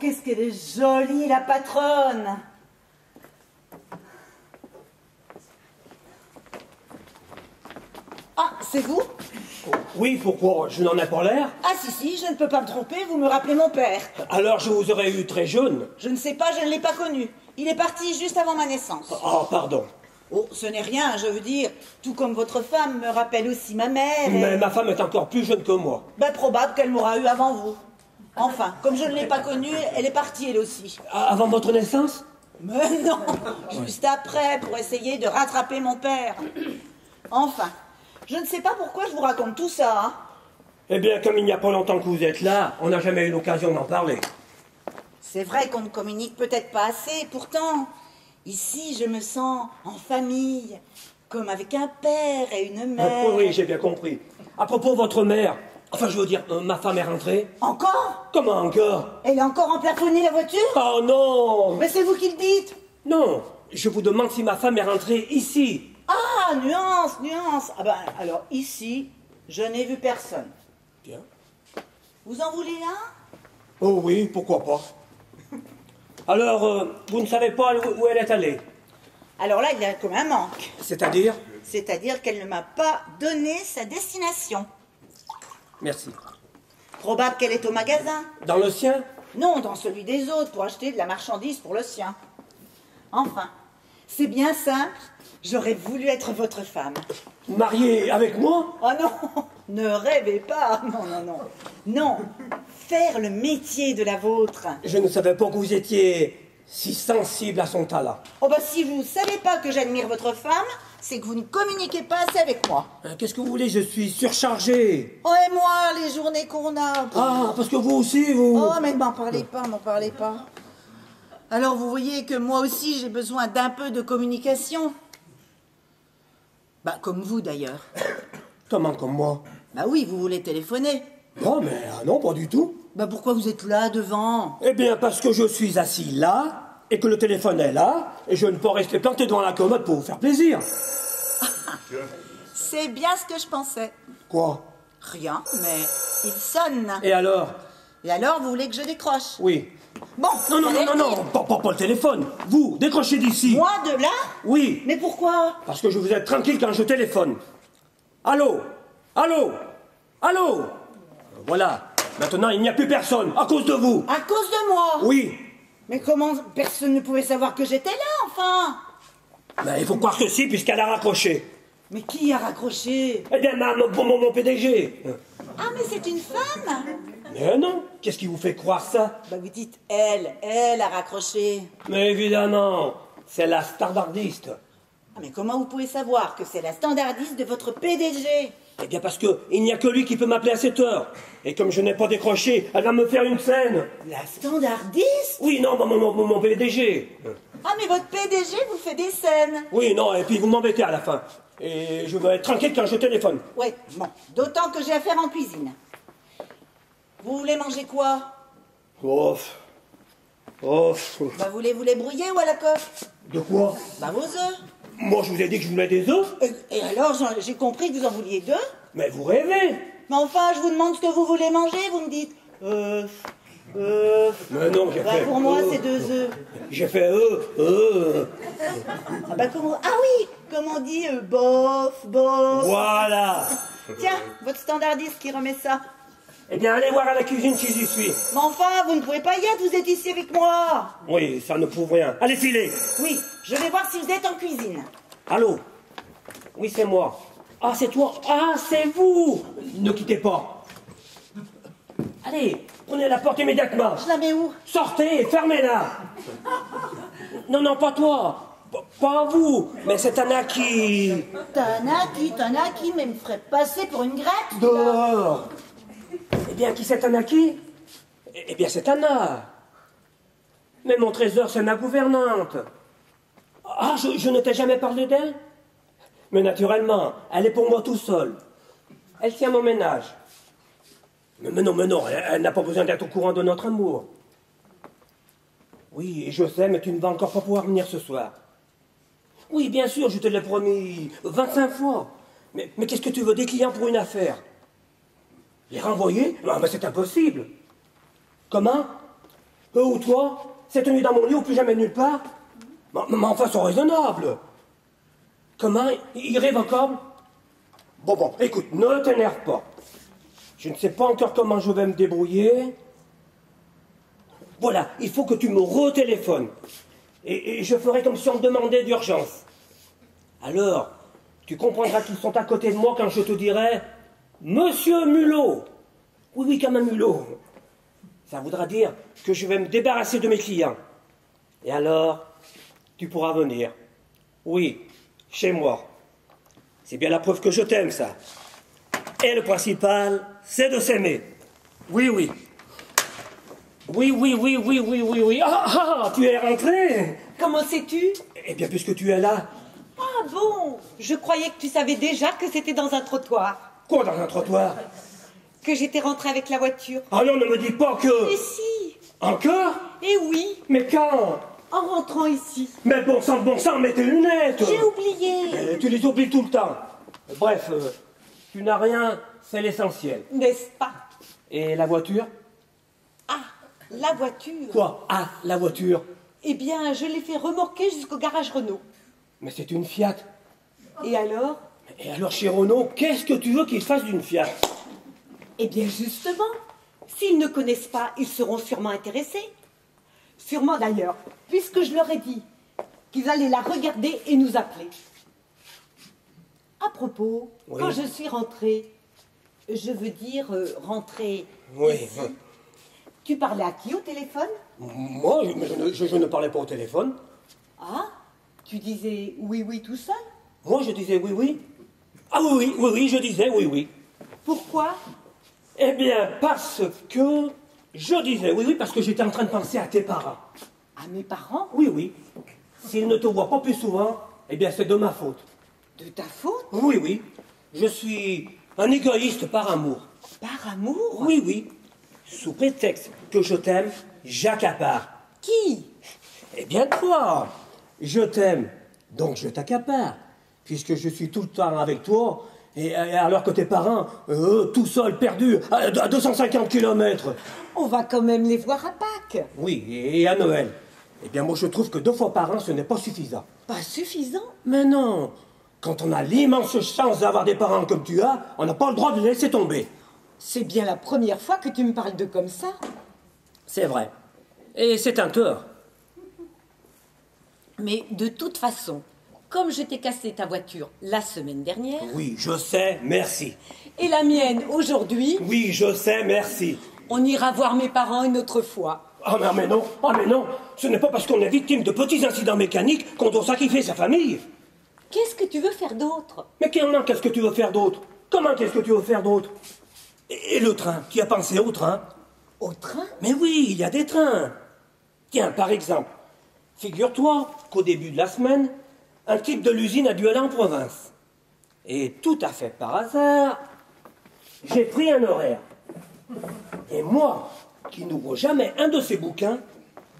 Qu'est-ce qu'elle est jolie, la patronne Ah, c'est vous? Oui, pourquoi? Je n'en ai pas l'air Ah si, si, je ne peux pas me tromper, vous me rappelez mon père. Alors je vous aurais eu très jeune. Je ne sais pas, je ne l'ai pas connu. Il est parti juste avant ma naissance. Ah, pardon. Oh, ce n'est rien, je veux dire. Tout comme votre femme me rappelle aussi ma mère. et- Mais ma femme est encore plus jeune que moi. Ben, probable qu'elle m'aura eu avant vous. Enfin, comme je ne l'ai pas connue, elle est partie elle aussi. Ah, Avant votre naissance? Mais non, juste après, pour essayer de rattraper mon père. Enfin, je ne sais pas pourquoi je vous raconte tout ça. hein. Eh bien, comme il n'y a pas longtemps que vous êtes là, on n'a jamais eu l'occasion d'en parler. C'est vrai qu'on ne communique peut-être pas assez, pourtant, ici, je me sens en famille, comme avec un père et une Ah, mère. oui, oui, j'ai bien compris. À propos de votre mère, enfin, je veux dire, euh, ma femme est rentrée. Encore? Comment encore? Elle a encore emplafonné la voiture? Oh non Mais c'est vous qui le dites Non, je vous demande si ma femme est rentrée ici. Ah, nuance, nuance. Ah ben, alors ici, je n'ai vu personne. Bien. Vous en voulez un? Oh oui, pourquoi pas. Alors, euh, vous ne savez pas où où elle est allée? Alors là, il y a comme un manque. C'est-à-dire? C'est-à-dire qu'elle ne m'a pas donné sa destination. Merci. Probable qu'elle est au magasin. Dans le sien? Non, dans celui des autres, pour acheter de la marchandise pour le sien. Enfin, c'est bien simple. J'aurais voulu être votre femme. Mariée avec moi? Oh non, ne rêvez pas. Non, non, non. Non, faire le métier de la vôtre. Je ne savais pas que vous étiez si sensible à son talent. Oh bah si vous ne savez pas que j'admire votre femme, c'est que vous ne communiquez pas assez avec moi. Hein, Qu'est-ce que vous voulez Je suis surchargé. Oh et moi, les journées qu'on a. Ah, parce que vous aussi, vous... Oh mais ne m'en parlez pas, m'en parlez pas. Alors vous voyez que moi aussi j'ai besoin d'un peu de communication. Bah comme vous d'ailleurs. Comment comme moi? Bah oui, vous voulez téléphoner. Non, mais ah non, pas du tout. Bah pourquoi vous êtes là devant? Eh bien, parce que je suis assis là, et que le téléphone est là, et je ne peux rester planté devant la commode pour vous faire plaisir. C'est bien ce que je pensais. Quoi? Rien, mais il sonne. Et alors? Et alors vous voulez que je décroche? Oui. Bon. Non, non, non, non, non, pas, pas, pas le téléphone. Vous, décrochez d'ici. Moi de là? Oui, Mais pourquoi? Parce que je vous êtes tranquille quand je téléphone. Allô? Allô? Allô? Voilà. Maintenant, il n'y a plus personne, à cause de vous. À cause de moi? Oui. Mais comment personne ne pouvait savoir que j'étais là, enfin? Mais il faut croire que si, puisqu'elle a raccroché. Mais qui a raccroché? Eh bien, ma- mon, mon, mon PDG. Ah, mais c'est une femme Mais non, qu'est-ce qui vous fait croire ça? Bah vous dites elle, elle a raccroché. Mais évidemment, c'est la standardiste. Ah, mais comment vous pouvez savoir que c'est la standardiste de votre PDG Eh bien parce que il n'y a que lui qui peut m'appeler à cette heure. Et comme je n'ai pas décroché, elle va me faire une scène. La standardiste? Oui, non, mon, mon, PDG. Ah, mais votre PDG vous fait des scènes Oui, non, et puis vous m'embêtez à la fin. Et je veux être tranquille quand je téléphone. Ouais, bon, d'autant que j'ai affaire en cuisine. Vous voulez manger quoi? Ouf. Ouf. Bah voulez-vous les brouiller ou à la coque? De quoi? Bah vos œufs. Moi, je vous ai dit que je voulais des œufs. Et, et alors, j'ai compris que vous en vouliez deux Mais vous rêvez. Mais enfin, je vous demande ce que vous voulez manger, vous me dites. Euh. Euh. Mais non, j'ai Bah, fait. pour moi, euh. c'est deux œufs. J'ai fait eux, eux. Ah, bah, comment. Ah oui Comme on dit, euh, bof, bof. Voilà. Tiens, votre standardiste qui remet ça. Eh bien, allez voir à la cuisine si j'y suis. Mais enfin, vous ne pouvez pas y être, vous êtes ici avec moi. Oui, ça ne prouve rien. Allez, filez. Oui, je vais voir si vous êtes en cuisine. Allô? Oui, c'est moi. Ah, c'est toi. Ah, c'est vous. Ne quittez pas. Allez, prenez la porte immédiatement. Je la mets où? Sortez, fermez-la. Non, non, pas toi. P- Pas vous, mais c'est Anna qui... Tanaki, Tanaki, mais me ferait passer pour une grecque. Dehors. Eh bien, qui c'est Anna qui Eh eh bien, c'est Anna. Mais mon trésor, c'est ma gouvernante. Ah, je, ne t'ai jamais parlé d'elle? Mais naturellement, elle est pour moi tout seul. Elle tient mon ménage. Mais, non, mais non, elle, n'a pas besoin d'être au courant de notre amour. Oui, je sais, mais tu ne vas encore pas pouvoir venir ce soir. Oui, bien sûr, je te l'ai promis 25 fois. Mais qu'est-ce que tu veux des clients pour une affaire? Les renvoyer? Non, mais c'est impossible. Comment? Euh, ou toi? Cette nuit dans mon lit ou plus jamais nulle part? Mais mais enfin, sont raisonnables. Comment? Irrévocable Bon, bon, écoute, ne t'énerve pas. Je ne sais pas encore comment je vais me débrouiller. Voilà, il faut que tu me retéléphones. Et, et je ferai comme si on me demandait d'urgence. Alors, tu comprendras qu'ils sont à côté de moi quand je te dirai Monsieur Mulot. Oui, oui, comme un mulot. Ça voudra dire que je vais me débarrasser de mes clients. Et alors, tu pourras venir. Oui, chez moi. C'est bien la preuve que je t'aime, ça. Et le principal, c'est de s'aimer. Oui, oui. Oui, oui, oui, oui, oui, oui, oui. Ah, ah, tu es rentré Comment sais-tu? Eh bien, puisque tu es là, Ah bon? Je croyais que tu savais déjà que c'était dans un trottoir. Quoi dans un trottoir Que j'étais rentrée avec la voiture. Ah non, ne me dis pas Et que... si Encore Et oui Mais quand En rentrant ici. Mais bon sang, bon sang, mets tes lunettes J'ai oublié Tu les oublies tout le temps. Bref, euh, tu n'as rien, c'est l'essentiel. N'est-ce pas? Et la voiture? Ah, la voiture Quoi? Ah, la voiture Eh bien, je l'ai fait remorquer jusqu'au garage Renault. Mais c'est une Fiat. Et alors? Et alors chez Renault, qu'est-ce que tu veux qu'ils fassent d'une Fiat Eh bien, justement, s'ils ne connaissent pas, ils seront sûrement intéressés. Sûrement d'ailleurs, puisque je leur ai dit qu'ils allaient la regarder et nous appeler. À propos, Oui. quand je suis rentrée, je veux dire euh, rentrée. Oui. ici, Tu parlais à qui au téléphone? Moi, je- je ne parlais pas au téléphone. Ah Tu disais oui, oui, tout seul? Moi, je disais oui, oui. Ah oui, oui, oui, oui, je disais oui, oui. Pourquoi? Eh bien, parce que... Je disais oui, oui, parce que j'étais en train de penser à tes parents. À mes parents? Oui, oui. S'ils ne te voient pas plus souvent, eh bien, c'est de ma faute. De ta faute? Oui, oui. Je suis un égoïste par amour. Par amour? Oui, oui. Sous prétexte que je t'aime, j'accapare. Qui? Eh bien, toi, je t'aime, donc je t'accapare. Puisque je suis tout le temps avec toi, et, alors que tes parents, eux, tout seuls, perdus, à, à 250 kilomètres. On va quand même les voir à Pâques. Oui, et à Noël. Eh bien, moi, je trouve que deux fois par an, ce n'est pas suffisant. Pas suffisant? Mais non Quand on a l'immense chance d'avoir des parents comme tu as, on n'a pas le droit de les laisser tomber. C'est bien la première fois que tu me parles de comme ça. C'est vrai. Et c'est un tort. Mais de toute façon, comme je t'ai cassé ta voiture la semaine dernière, Oui, je sais, merci. et la mienne aujourd'hui, Oui, je sais, merci. on ira voir mes parents une autre fois. Ah mais, mais non, ah mais non, ce n'est pas parce qu'on est victime de petits incidents mécaniques qu'on doit sacrifier sa famille. Qu'est-ce que tu veux faire d'autre? Mais comment qu'est-ce que tu veux faire d'autre? Comment qu'est-ce que tu veux faire d'autre? Et, et le train? Tu as pensé au train? Au train? Mais oui, il y a des trains. Tiens, par exemple, figure-toi qu'au début de la semaine, un type de l'usine a dû aller en province. Et tout à fait par hasard, j'ai pris un horaire. Et moi, qui n'ouvre jamais un de ces bouquins,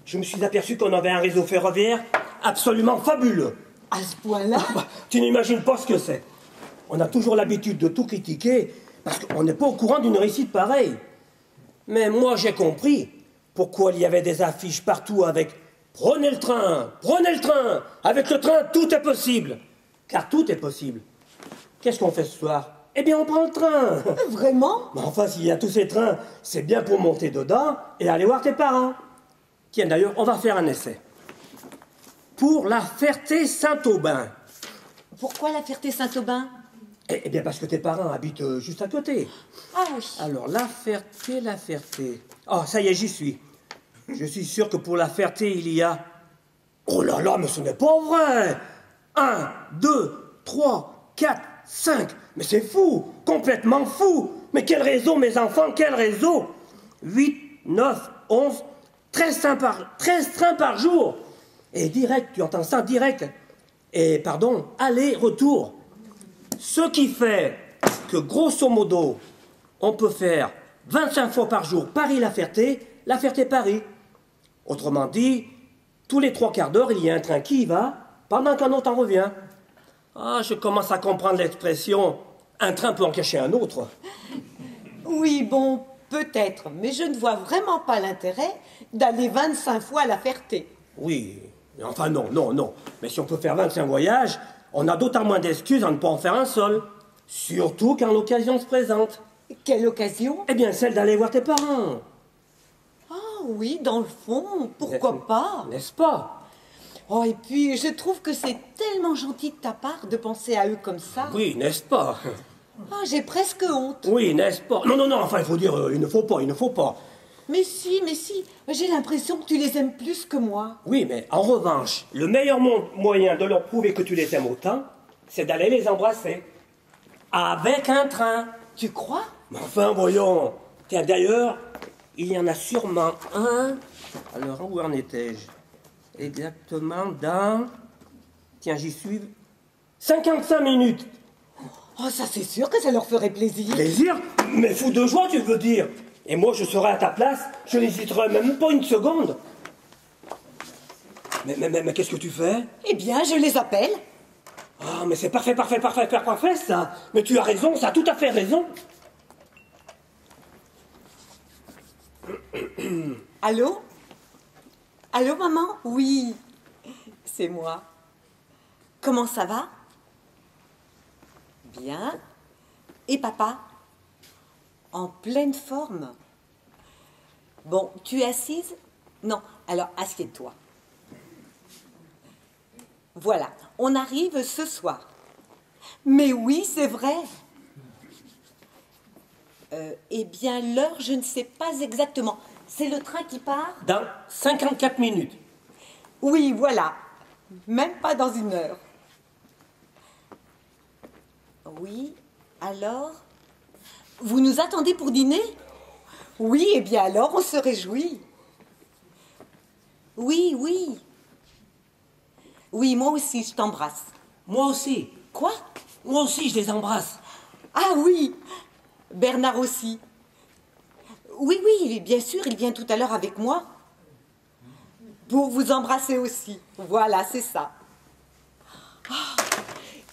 je me suis aperçu qu'on avait un réseau ferroviaire absolument fabuleux. À ce point-là Bah, tu n'imagines pas ce que c'est. On a toujours l'habitude de tout critiquer parce qu'on n'est pas au courant d'une réussite pareille. Mais moi, j'ai compris pourquoi il y avait des affiches partout avec Prenez le train, prenez le train. Avec le train, tout est possible. Car tout est possible. Qu'est-ce qu'on fait ce soir? Eh bien, on prend le train. Vraiment? Mais enfin, s'il y a tous ces trains, c'est bien pour monter dedans et aller voir tes parents. Tiens, d'ailleurs, on va faire un essai. Pour la Ferté-Saint-Aubin. Pourquoi la Ferté-Saint-Aubin Eh eh bien, parce que tes parents habitent euh, juste à côté. Ah oui. Alors, la Ferté, la Ferté. Oh, ça y est, j'y suis. Je suis sûr que pour la Ferté, il y a. Oh là là, mais ce n'est pas vrai Un, deux, trois, quatre, cinq. Mais c'est fou Complètement fou Mais quel réseau, mes enfants, quel réseau 8, 9, 11, 13 trains par, 13 trains par jour Et direct, tu entends ça, direct Et pardon, aller-retour ce qui fait que, grosso modo, on peut faire 25 fois par jour Paris-La Ferté, La Ferté-Paris. Autrement dit, tous les trois quarts d'heure, il y a un train qui y va, pendant qu'un autre en revient. Ah, je commence à comprendre l'expression un train peut en cacher un autre. Oui, bon, peut-être, mais je ne vois vraiment pas l'intérêt d'aller 25 fois à la Ferté. Oui, enfin non, non, non. Mais si on peut faire 25 voyages, on a d'autant moins d'excuses à ne pas en faire un seul. Surtout quand l'occasion se présente. Quelle occasion? Eh bien, celle d'aller voir tes parents. Oui, dans le fond, pourquoi pas N'est-ce pas? Oh, et puis, je trouve que c'est tellement gentil de ta part de penser à eux comme ça. Oui, n'est-ce pas? Ah, j'ai presque honte. Oui, n'est-ce pas? Non, non, non, enfin, il faut dire, euh, il ne faut pas, il ne faut pas. Mais si, mais si, j'ai l'impression que tu les aimes plus que moi. Oui, mais en revanche, le meilleur mo- moyen de leur prouver que tu les aimes autant, c'est d'aller les embrasser. Avec un train. Tu crois? Mais enfin, voyons. Tiens, d'ailleurs, il y en a sûrement un. Alors, où en étais-je? Exactement dans. Tiens, j'y suis. 55 minutes. Oh, ça c'est sûr que ça leur ferait plaisir. Plaisir? Mais fou de joie, tu veux dire Et moi, je serais à ta place, je n'hésiterais même pas une seconde. Mais, mais, mais, mais qu'est-ce que tu fais? Eh bien, je les appelle. Ah, mais c'est parfait, parfait, parfait, parfait, parfait, ça. Mais tu as raison, ça a tout à fait raison. Allô? Allô, maman? Oui, c'est moi. Comment ça va? Bien. Et papa? En pleine forme. Bon, tu es assise? Non, alors assieds-toi. Voilà, on arrive ce soir. Mais oui, c'est vrai. Euh, eh bien, l'heure, je ne sais pas exactement. C'est le train qui part Dans 54 minutes. Oui, voilà. Même pas dans une heure. Oui, alors? Vous nous attendez pour dîner? Oui, eh bien alors, on se réjouit. Oui, oui. Oui, moi aussi, je t'embrasse. Moi aussi. Quoi? Moi aussi, je les embrasse. Ah oui Bernard aussi. Oui, oui, bien sûr, il vient tout à l'heure avec moi. Pour vous embrasser aussi. Voilà, c'est ça. Ah,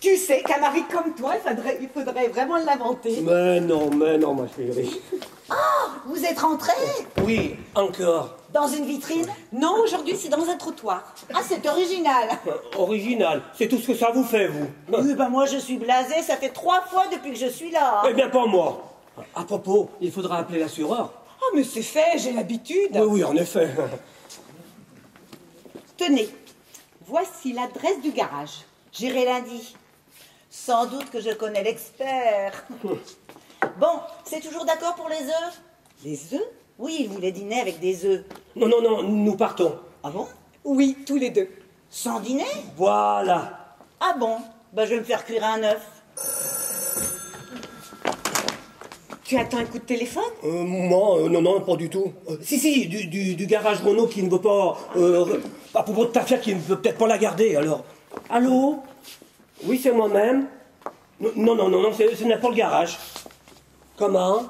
tu sais qu'un mari comme toi, il faudrait, il faudrait vraiment l'inventer. Mais non, mais non, ma chérie. Vous êtes rentré Oui, encore. Dans une vitrine Non, aujourd'hui, c'est dans un trottoir. Ah, c'est original. Euh, Original. C'est tout ce que ça vous fait, vous. Oui, ben moi, je suis blasée. Ça fait trois fois depuis que je suis là. Eh bien, pas moi. À propos, il faudra appeler l'assureur. Ah, mais c'est fait, j'ai l'habitude. Oui, oui, en effet. Tenez, voici l'adresse du garage. J'irai lundi. Sans doute que je connais l'expert. Bon, c'est toujours d'accord pour les œufs? Les œufs Oui, il voulait dîner avec des œufs. Non, non, non, nous partons. Ah bon Oui, tous les deux. Sans dîner Voilà. Ah bon Bah je vais me faire cuire un œuf. Tu attends un coup de téléphone? Euh, moi, euh, non, non, pas du tout. Euh, si, si, du, du, du garage Renault qui ne veut pas. Euh, à propos de ta qui ne veut peut-être pas la garder, alors. Allô? Oui, c'est moi-même. Non, non, non, non, ce n'est pas le garage. Comment?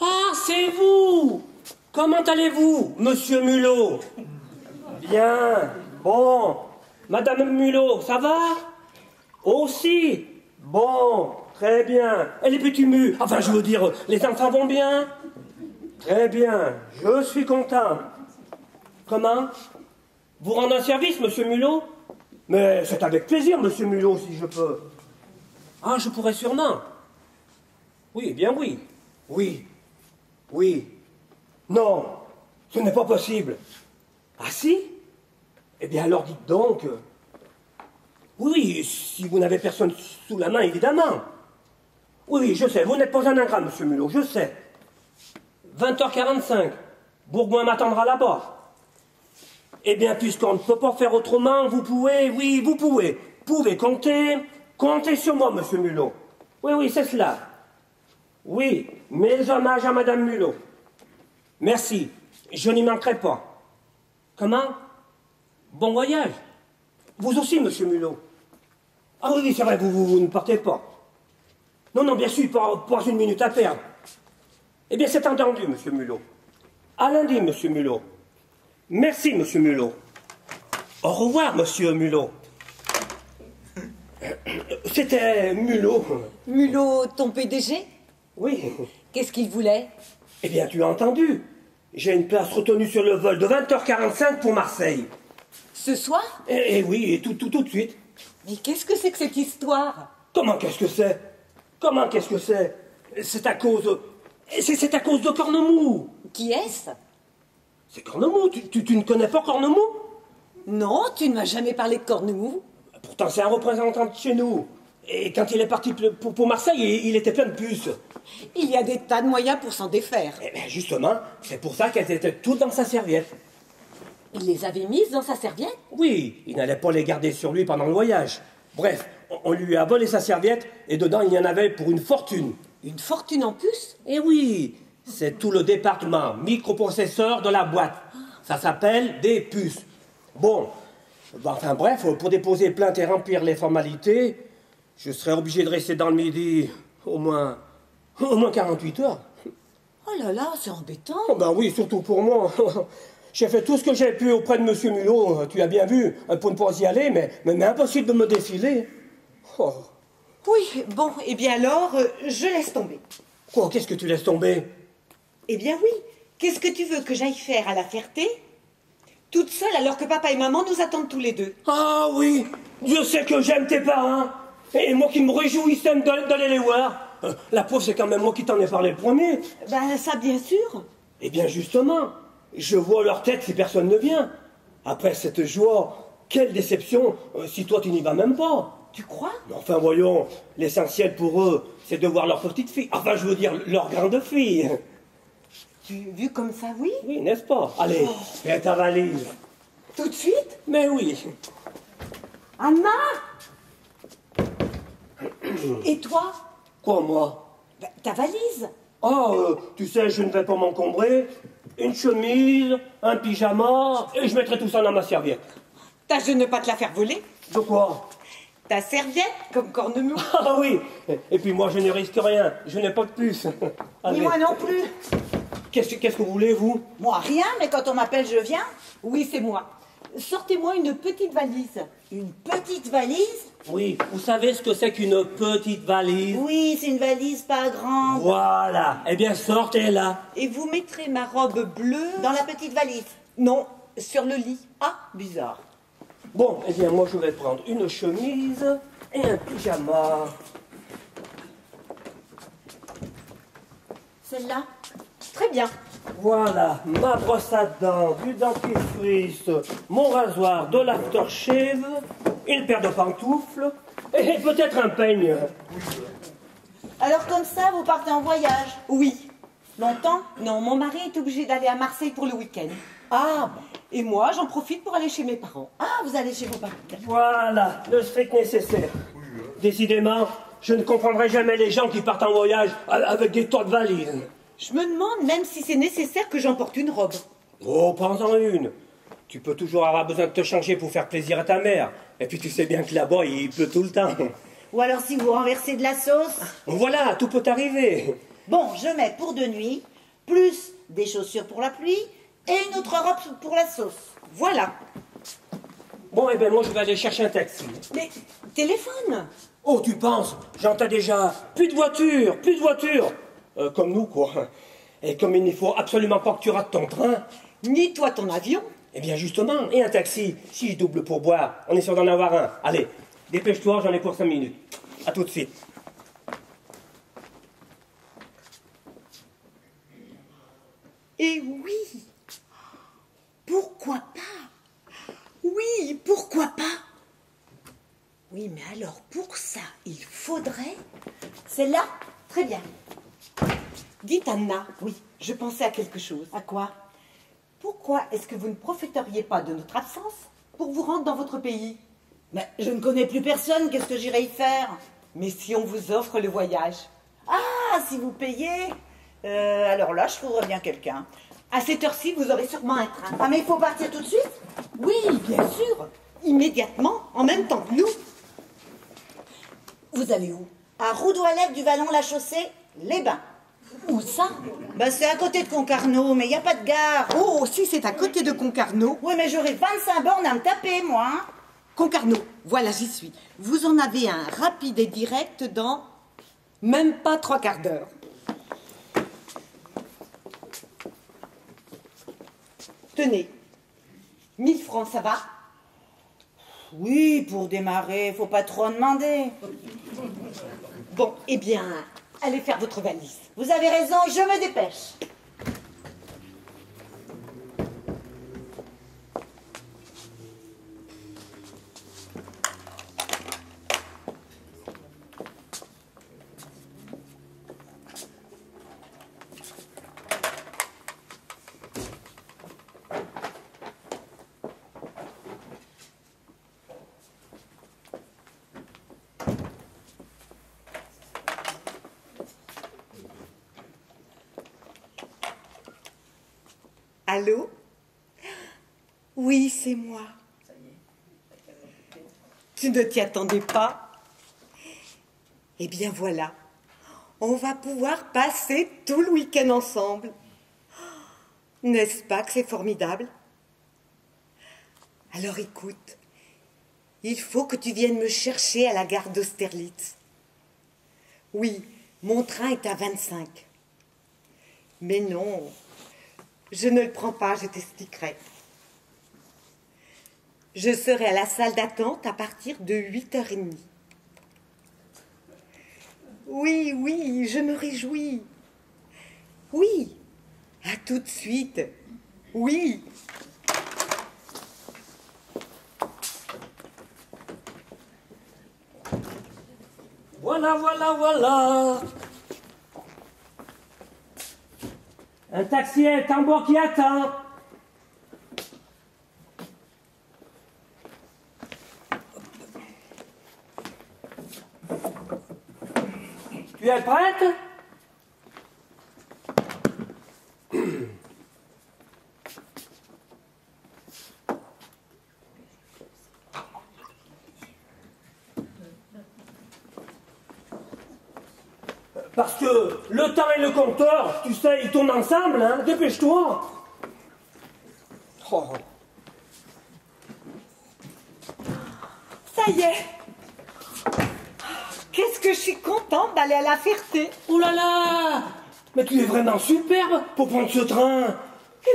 Ah, c'est vous Comment allez-vous, monsieur Mulot? Bien. Bon. Madame Mulot, ça va? Aussi Bon, très bien. Et les petits mus Enfin, je veux dire, les enfants vont bien? Très bien, je suis content. Comment? Vous rendre un service, monsieur Mulot? Mais c'est avec plaisir, monsieur Mulot, si je peux. Ah, je pourrais sûrement. Oui, bien oui. Oui. Oui. Non, ce n'est pas possible. Ah si? Eh bien alors dites donc. euh, Oui, si vous n'avez personne sous la main, évidemment. Oui, je sais, vous n'êtes pas un ingrat, monsieur Mulot, je sais. 20h45, Bourgoin m'attendra là-bas. Eh bien, puisqu'on ne peut pas faire autrement, vous pouvez, oui, vous pouvez, pouvez compter, compter sur moi, monsieur Mulot. Oui, oui, c'est cela. Oui, mes hommages à madame Mulot. Merci, je n'y manquerai pas. Comment? Bon voyage. Vous aussi, monsieur Mulot. Ah oui, c'est vrai, vous, vous, ne partez pas. Non, non, bien sûr, pas, une minute à perdre. Eh bien, c'est entendu, monsieur Mulot. À lundi, monsieur Mulot. Merci, monsieur Mulot. Au revoir, monsieur Mulot. C'était Mulot. Mulot, ton PDG Oui. Qu'est-ce qu'il voulait? Eh bien, tu as entendu. J'ai une place retenue sur le vol de 20h45 pour Marseille. Ce soir? Eh, eh oui, et tout, tout, tout de suite. Mais qu'est-ce que c'est que cette histoire? Comment qu'est-ce que c'est? Comment qu'est-ce que c'est? C'est à cause... C'est c'est à cause de Cornemou. Qui est-ce? C'est Cornemou. Tu, tu, tu ne connais pas Cornemou? Non, tu ne m'as jamais parlé de Cornemou. Pourtant, c'est un représentant de chez nous. Et quand il est parti pour, pour Marseille, il, il était plein de puces. Il y a des tas de moyens pour s'en défaire. Eh bien, justement, c'est pour ça qu'elles étaient toutes dans sa serviette. Il les avait mises dans sa serviette? Oui, il n'allait pas les garder sur lui pendant le voyage. Bref, on- lui a volé sa serviette et dedans il y en avait pour une fortune. Une fortune en puce Eh oui, c'est tout le département microprocesseur de la boîte. Ça s'appelle des puces. Bon, enfin bref, pour déposer plainte et remplir les formalités, je serais obligé de rester dans le midi au moins, au moins 48 heures. Oh là là, c'est embêtant. Oh ben oui, surtout pour moi. J'ai fait tout ce que j'ai pu auprès de Monsieur Mulot, tu as bien vu, pour ne pas y aller, mais, mais, impossible de me défiler. Oh. Oui, bon, eh bien alors, euh, je laisse tomber. Quoi, qu'est-ce que tu laisses tomber? Eh bien oui, qu'est-ce que tu veux que j'aille faire à la Ferté? Toute seule alors que papa et maman nous attendent tous les deux. Ah oui, je sais que j'aime tes parents, et moi qui me réjouissais d'aller les voir. Euh, La preuve, c'est quand même moi qui t'en ai parlé le premier. Ben ça bien sûr. Eh bien justement, je vois leur tête si personne ne vient. Après cette joie, quelle déception euh, si toi tu n'y vas même pas. Tu crois? Mais enfin voyons, l'essentiel pour eux, c'est de voir leur petite fille. Enfin, je veux dire, leur grande fille. Tu, Vu comme ça, oui? Oui, n'est-ce pas? Allez, fais ta valise. Tout de suite? Mais oui. Anna? Et toi? Quoi, moi Ben, Ta valise Oh, euh, tu sais, je ne vais pas m'encombrer. Une chemise, un pyjama, et je mettrai tout ça dans ma serviette. Tâche de ne pas te la faire voler. De quoi Ta serviette, comme cornemou. Ah oui Et puis moi, je ne risque rien. Je n'ai pas de puce. Ni moi non plus. Qu'est-ce qu'est-ce que vous voulez, vous? Moi rien, mais quand on m'appelle, je viens. Oui, c'est moi. Sortez-moi une petite valise. Une petite valise Oui, vous savez ce que c'est qu'une petite valise? Oui, c'est une valise pas grande. Voilà. Eh bien, sortez-la. Et vous mettrez ma robe bleue Dans la petite valise? Non, sur le lit. Ah, bizarre. Bon, eh bien, moi, je vais prendre une chemise et un pyjama. Celle-là? Très bien. Voilà, ma brosse à dents, du dentifrice, mon rasoir, de l'aftershave, une paire de pantoufles et peut-être un peigne. Alors comme ça, vous partez en voyage Oui. Longtemps Non, mon mari est obligé d'aller à Marseille pour le week-end. Ah. Et moi, j'en profite pour aller chez mes parents. Ah, vous allez chez vos parents. Voilà, le strict nécessaire. Décidément, je ne comprendrai jamais les gens qui partent en voyage avec des tas de valises. Je me demande même si c'est nécessaire que j'emporte une robe. Oh, prends-en une. Tu peux toujours avoir besoin de te changer pour faire plaisir à ta mère. Et puis tu sais bien que là-bas, il pleut tout le temps. Ou alors si vous renversez de la sauce. Voilà, tout peut arriver. Bon, je mets pour de nuit, plus des chaussures pour la pluie et une autre robe pour la sauce. Voilà. Bon, eh bien, moi, je vais aller chercher un taxi. Mais téléphone Oh, tu penses? J'entends déjà. Plus de voiture, plus de voiture. Euh, comme nous, quoi. Et comme il ne faut absolument pas que tu rates ton train, Ni toi ton avion eh bien, justement, et un taxi, si je double pour boire, on est sûr d'en avoir un. Allez, dépêche-toi, j'en ai pour cinq minutes. À tout de suite. Et oui Pourquoi pas? Oui, pourquoi pas? Oui, mais alors pour ça, il faudrait... Celle-là Très bien. Anna, oui, je pensais à quelque chose. À quoi? Pourquoi est-ce que vous ne profiteriez pas de notre absence pour vous rendre dans votre pays? Mais je ne connais plus personne, qu'est-ce que j'irai y faire? Mais si on vous offre le voyage Ah, si vous payez Euh, Alors là, je trouverais bien quelqu'un. À cette heure-ci, vous aurez sûrement un train. Ah, mais il faut partir tout de suite? Oui, bien sûr Immédiatement, en même temps que nous. Vous allez où? À Roudoualette du Vallon la Chaussée, les Bains. Où ça Bah c'est à côté de Concarneau, mais il n'y a pas de gare. Oh, si c'est à côté de Concarneau. Oui, mais j'aurai 25 bornes à me taper, moi. Hein. Concarneau, voilà, j'y suis. Vous en avez un rapide et direct dans même pas trois quarts d'heure. Tenez, 1000 francs, ça va? Oui, pour démarrer, faut pas trop demander. Bon, eh bien, allez faire votre valise. Vous avez raison, je me dépêche. Allô Oui, c'est moi. Ne t'y attendais pas Eh bien voilà, on va pouvoir passer tout le week-end ensemble. N'est-ce pas que c'est formidable? Alors écoute, il faut que tu viennes me chercher à la gare d'Austerlitz. Oui, mon train est à 25. Mais non, je ne le prends pas, je t'expliquerai. Je serai à la salle d'attente à partir de 8h30. Oui, oui, je me réjouis. Oui, à tout de suite. Oui. Voilà, voilà, voilà. Un taxi est en bas qui attend. Prête Parce que le temps et le compteur, tu sais, ils tournent ensemble, hein Dépêche-toi. Ça y est. Qu'est-ce que je suis contente d'aller à la Ferté. Oh là là Mais tu es vraiment superbe pour prendre ce train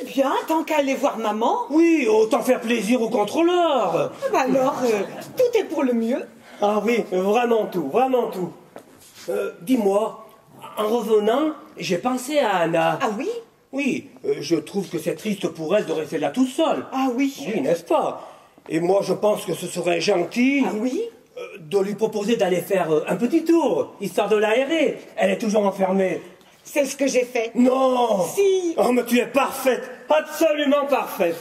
Eh bien, tant qu'à aller voir maman, Oui, autant faire plaisir au contrôleur eh ben alors, euh, tout est pour le mieux. Ah oui, vraiment tout, vraiment tout. Euh, Dis-moi, en revenant, j'ai pensé à Anna. Ah oui? Oui, euh, je trouve que c'est triste pour elle de rester là toute seule. Ah oui Oui, n'est-ce pas? Et moi, je pense que ce serait gentil Ah oui? De lui proposer d'aller faire euh, un petit tour, histoire de l'aérer. Elle est toujours enfermée. C'est ce que j'ai fait. Non Si. Oh, mais tu es parfaite, absolument parfaite.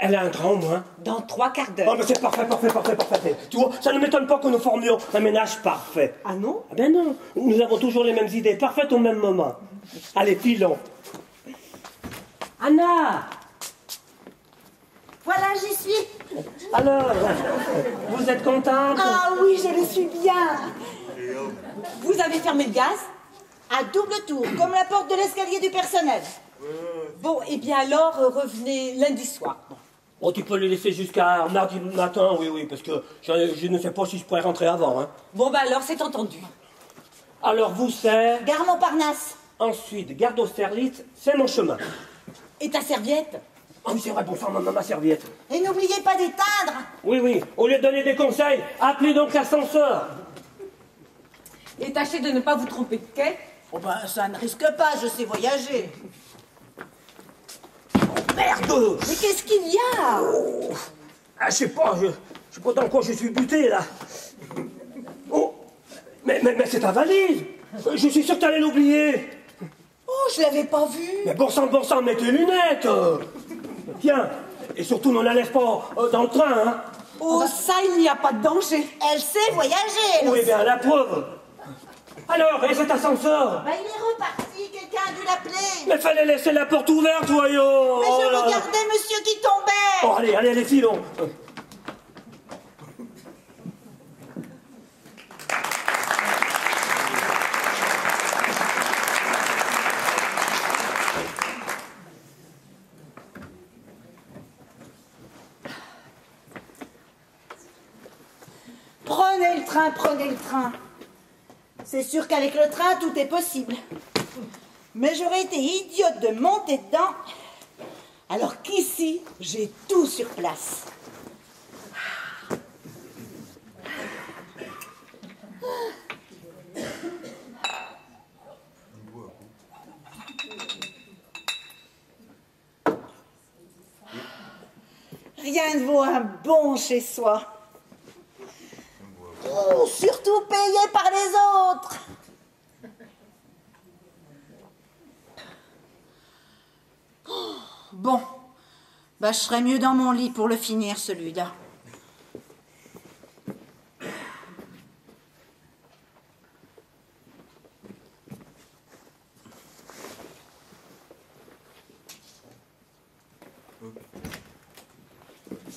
Elle- a un train au moins. Dans trois quarts Oh, d'heure. mais c'est parfait, parfait, parfait, parfait. Tu vois, ça ne m'étonne pas que nous formions un ménage parfait. Ah non? Ah ben non, nous avons toujours les mêmes idées, parfaites au même moment. Allez, filons. Anna Voilà, j'y suis. Alors, vous êtes contente Ah oui, je le suis bien. Vous avez fermé le gaz À double tour, comme la porte de l'escalier du personnel. Bon, eh bien alors, euh, revenez lundi soir. Oh, tu peux les laisser jusqu'à mardi matin, oui, oui, parce que je, je ne sais pas si je pourrais rentrer avant. Hein. Bon, bah alors, c'est entendu. Alors, vous, c'est... Gare Montparnasse. Ensuite, garde Austerlitz, c'est mon chemin. Et ta serviette Ah oui, c'est vrai, pour faire ma, ma serviette. Et n'oubliez pas d'éteindre. Oui, oui, au lieu de donner des conseils, appelez donc l'ascenseur. Et tâchez de ne pas vous tromper de quai. Oh ben, ça ne risque pas, je sais voyager. Merde Mais qu'est-ce qu'il y a? Ah, je sais pas, je, je sais pas dans quoi je suis buté, là. Oh Mais, mais, mais c'est ta valise Je suis sûr que t'allais l'oublier Oh, je l'avais pas vu. Mais bon sang, bon sang, mets tes lunettes euh. Tiens, et surtout n'en laisse pas euh, dans le train, hein Oh, ça, il n'y a pas de danger. Elle sait voyager. Oui, bien, la preuve Alors, et cet ascenseur? Bah, il est reparti, quelqu'un a dû l'appeler. Mais fallait laisser la porte ouverte, voyons Mais Oh je là là. regardais monsieur qui tombait. Oh, allez, allez, allez, filons Prenez le train, prenez le train. C'est sûr qu'avec le train, tout est possible. Mais j'aurais été idiote de monter dedans Alors qu'ici, j'ai tout sur place. Rien ne vaut un bon chez soi. Oh, surtout payé par les autres. Oh, bon, bah, je serais mieux dans mon lit pour le finir, celui-là.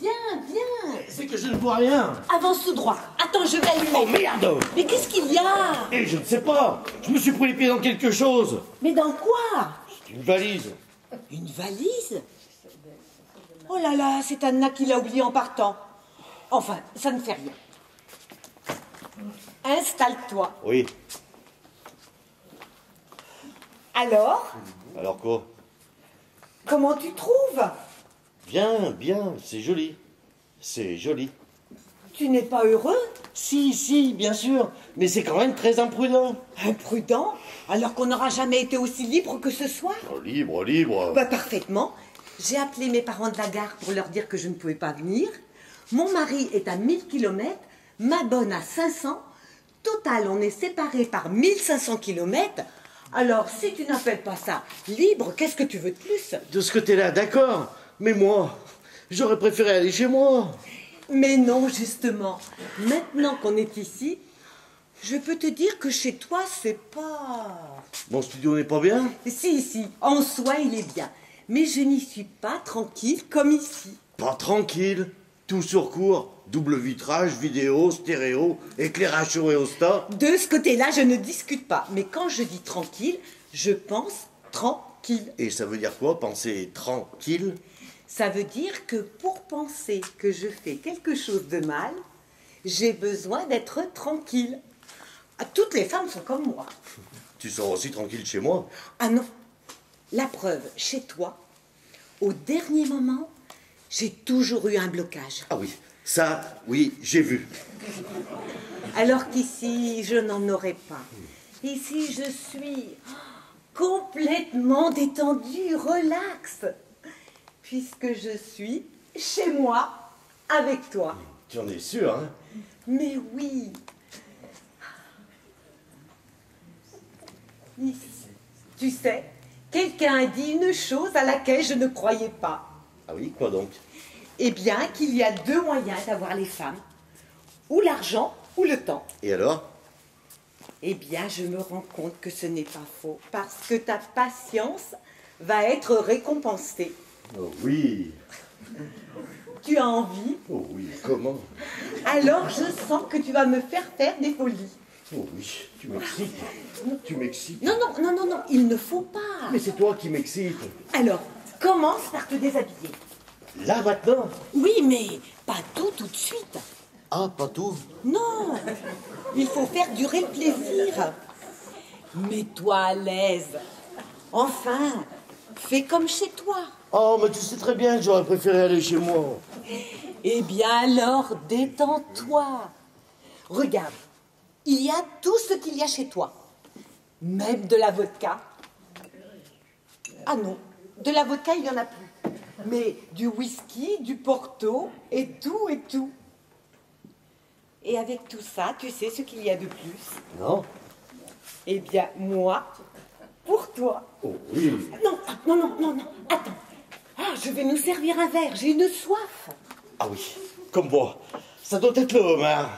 Viens, viens. C'est que je ne vois rien. Avance tout droit. Attends, je vais allumer. Oh merde Mais qu'est-ce qu'il y a Et je ne sais pas. Je me suis pris les pieds dans quelque chose. Mais dans quoi C'est une valise. Une valise Oh là là, c'est Anna qui l'a oublié en partant. Enfin, ça ne fait rien. Installe-toi. Oui. Alors, Alors quoi comment tu trouves Bien, bien, c'est joli. C'est joli. Tu n'es pas heureux Si, si, bien sûr. Mais c'est quand même très imprudent. Imprudent Alors qu'on n'aura jamais été aussi libre que ce soir Oh, libre, libre. Bah, parfaitement. J'ai appelé mes parents de la gare pour leur dire que je ne pouvais pas venir. Mon mari est à 1000 km, ma bonne à 500. Total, on est séparés par 1500 km. Alors, si tu n'appelles pas ça libre, qu'est-ce que tu veux de plus? De ce côté-là, d'accord. Mais moi, j'aurais préféré aller chez moi. Mais non, justement. Maintenant qu'on est ici, je peux te dire que chez toi, c'est pas... Mon studio n'est pas bien Si, si, en soi, il est bien. Mais je n'y suis pas tranquille comme ici. Pas tranquille. Tout sur court. Double vitrage, vidéo, stéréo, éclairage sur Eostat. De ce côté-là, je ne discute pas. Mais quand je dis tranquille, je pense tranquille. Et ça veut dire quoi, penser tranquille? Ça veut dire que pour penser que je fais quelque chose de mal, j'ai besoin d'être tranquille. Ah, Toutes les femmes sont comme moi. Tu seras aussi tranquille chez moi Ah non. La preuve, chez toi, au dernier moment, j'ai toujours eu un blocage. Ah oui, ça, oui, j'ai vu. Alors qu'ici, je n'en aurais pas. Ici, je suis complètement détendue, relax, puisque je suis chez moi avec toi. Tu en es sûr, hein? Mais oui. Tu sais, quelqu'un a dit une chose à laquelle je ne croyais pas. Ah oui, quoi donc? Eh bien, qu'il y a deux moyens d'avoir les femmes. Ou l'argent, ou le temps. Et alors? Eh bien, je me rends compte que ce n'est pas faux, parce que ta patience va être récompensée. Oh oui, Tu as envie, oh oui, comment? Alors je sens que tu vas me faire faire des folies. Oh oui, tu m'excites. Tu m'excites. Non, non, non, non, non, il ne faut pas. Mais c'est toi qui m'excites. Alors, commence par te déshabiller. Là maintenant? Oui, mais pas tout tout de suite. Ah, pas tout? Non, il faut faire durer le plaisir. Mets-toi à l'aise. Enfin, fais comme chez toi. Oh, mais tu sais très bien que j'aurais préféré aller chez moi. Eh bien alors, détends-toi. Regarde, il y a tout ce qu'il y a chez toi. Même de la vodka. Ah non, de la vodka, il n'y en a plus. Mais du whisky, du porto, et tout et tout. Et avec tout ça, tu sais ce qu'il y a de plus? Non Eh bien, moi, pour toi. Oh oui. Non, non, non, non, non, attends. Ah, je vais nous servir un verre, j'ai une soif. Ah oui, comme moi. Ça doit être l'homme, hein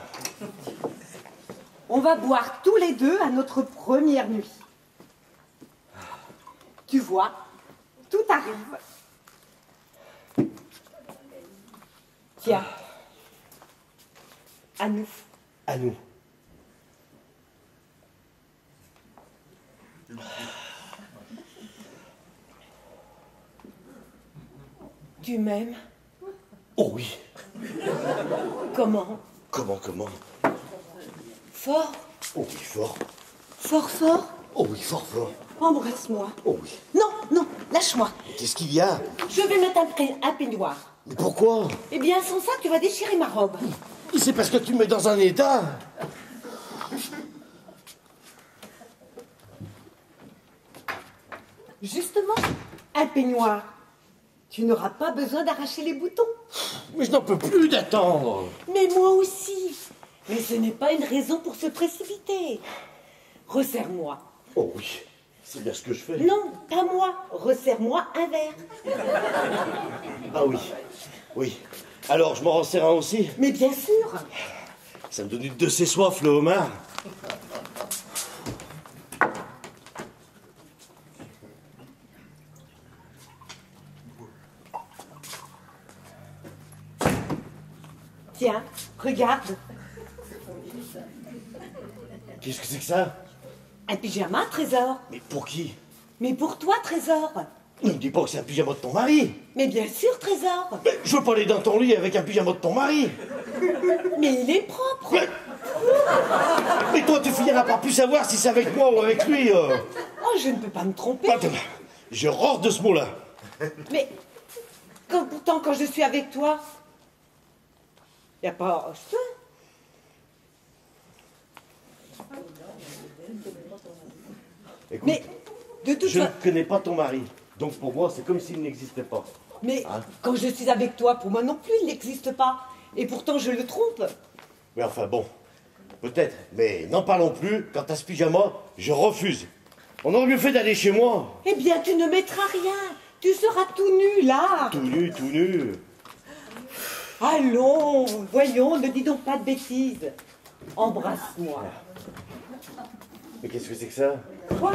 On va boire tous les deux à notre première nuit. Tu vois, tout arrive. Tiens, à nous. À nous. Tu m'aimes Oh oui. Comment Comment, comment Fort Oh oui, fort. Fort, fort Oh oui, fort, fort. Embrasse-moi. Oh oui. Non, non, lâche-moi. Qu'est-ce qu'il y a Je vais mettre un, un peignoir. Mais pourquoi Eh bien, sans ça, tu vas déchirer ma robe. C'est parce que tu me mets dans un état. Justement, un peignoir. Tu n'auras pas besoin d'arracher les boutons. Mais je n'en peux plus d'attendre. Mais moi aussi. Mais ce n'est pas une raison pour se précipiter. Resserre-moi. Oh oui, c'est bien ce que je fais. Non, pas moi. Resserre-moi un verre. Ah oui, oui. Alors, je m'en resserre un aussi Mais bien sûr. Ça me donne une de ces soifs, le homard. Tiens, regarde. Qu'est-ce que c'est que ça? Un pyjama, Trésor. Mais pour qui? Mais pour toi, Trésor. Ne me dis pas que c'est un pyjama de ton mari. Mais bien sûr, Trésor. Mais je veux pas aller dans ton lit avec un pyjama de ton mari. Mais il est propre. Mais, Mais toi, tu finiras par plus savoir si c'est avec moi ou avec lui. euh. Oh, je ne peux pas me tromper. Attends, je rors de ce mot-là. Mais quand, pourtant, quand je suis avec toi, Écoute, Mais de toute je ne connais pas ton mari. Donc pour moi, c'est comme s'il n'existait pas. Mais Hein? quand je suis avec toi, pour moi non plus, il n'existe pas. Et pourtant, je le trompe. Mais enfin bon, peut-être. Mais n'en parlons plus. Quant à ce pyjama, je refuse. On aurait mieux fait d'aller chez moi. Eh bien, tu ne mettras rien. Tu seras tout nu là. Tout nu, tout nu. Allons, voyons, ne dis donc pas de bêtises. Embrasse-moi. Mais qu'est-ce que c'est que ça? Quoi?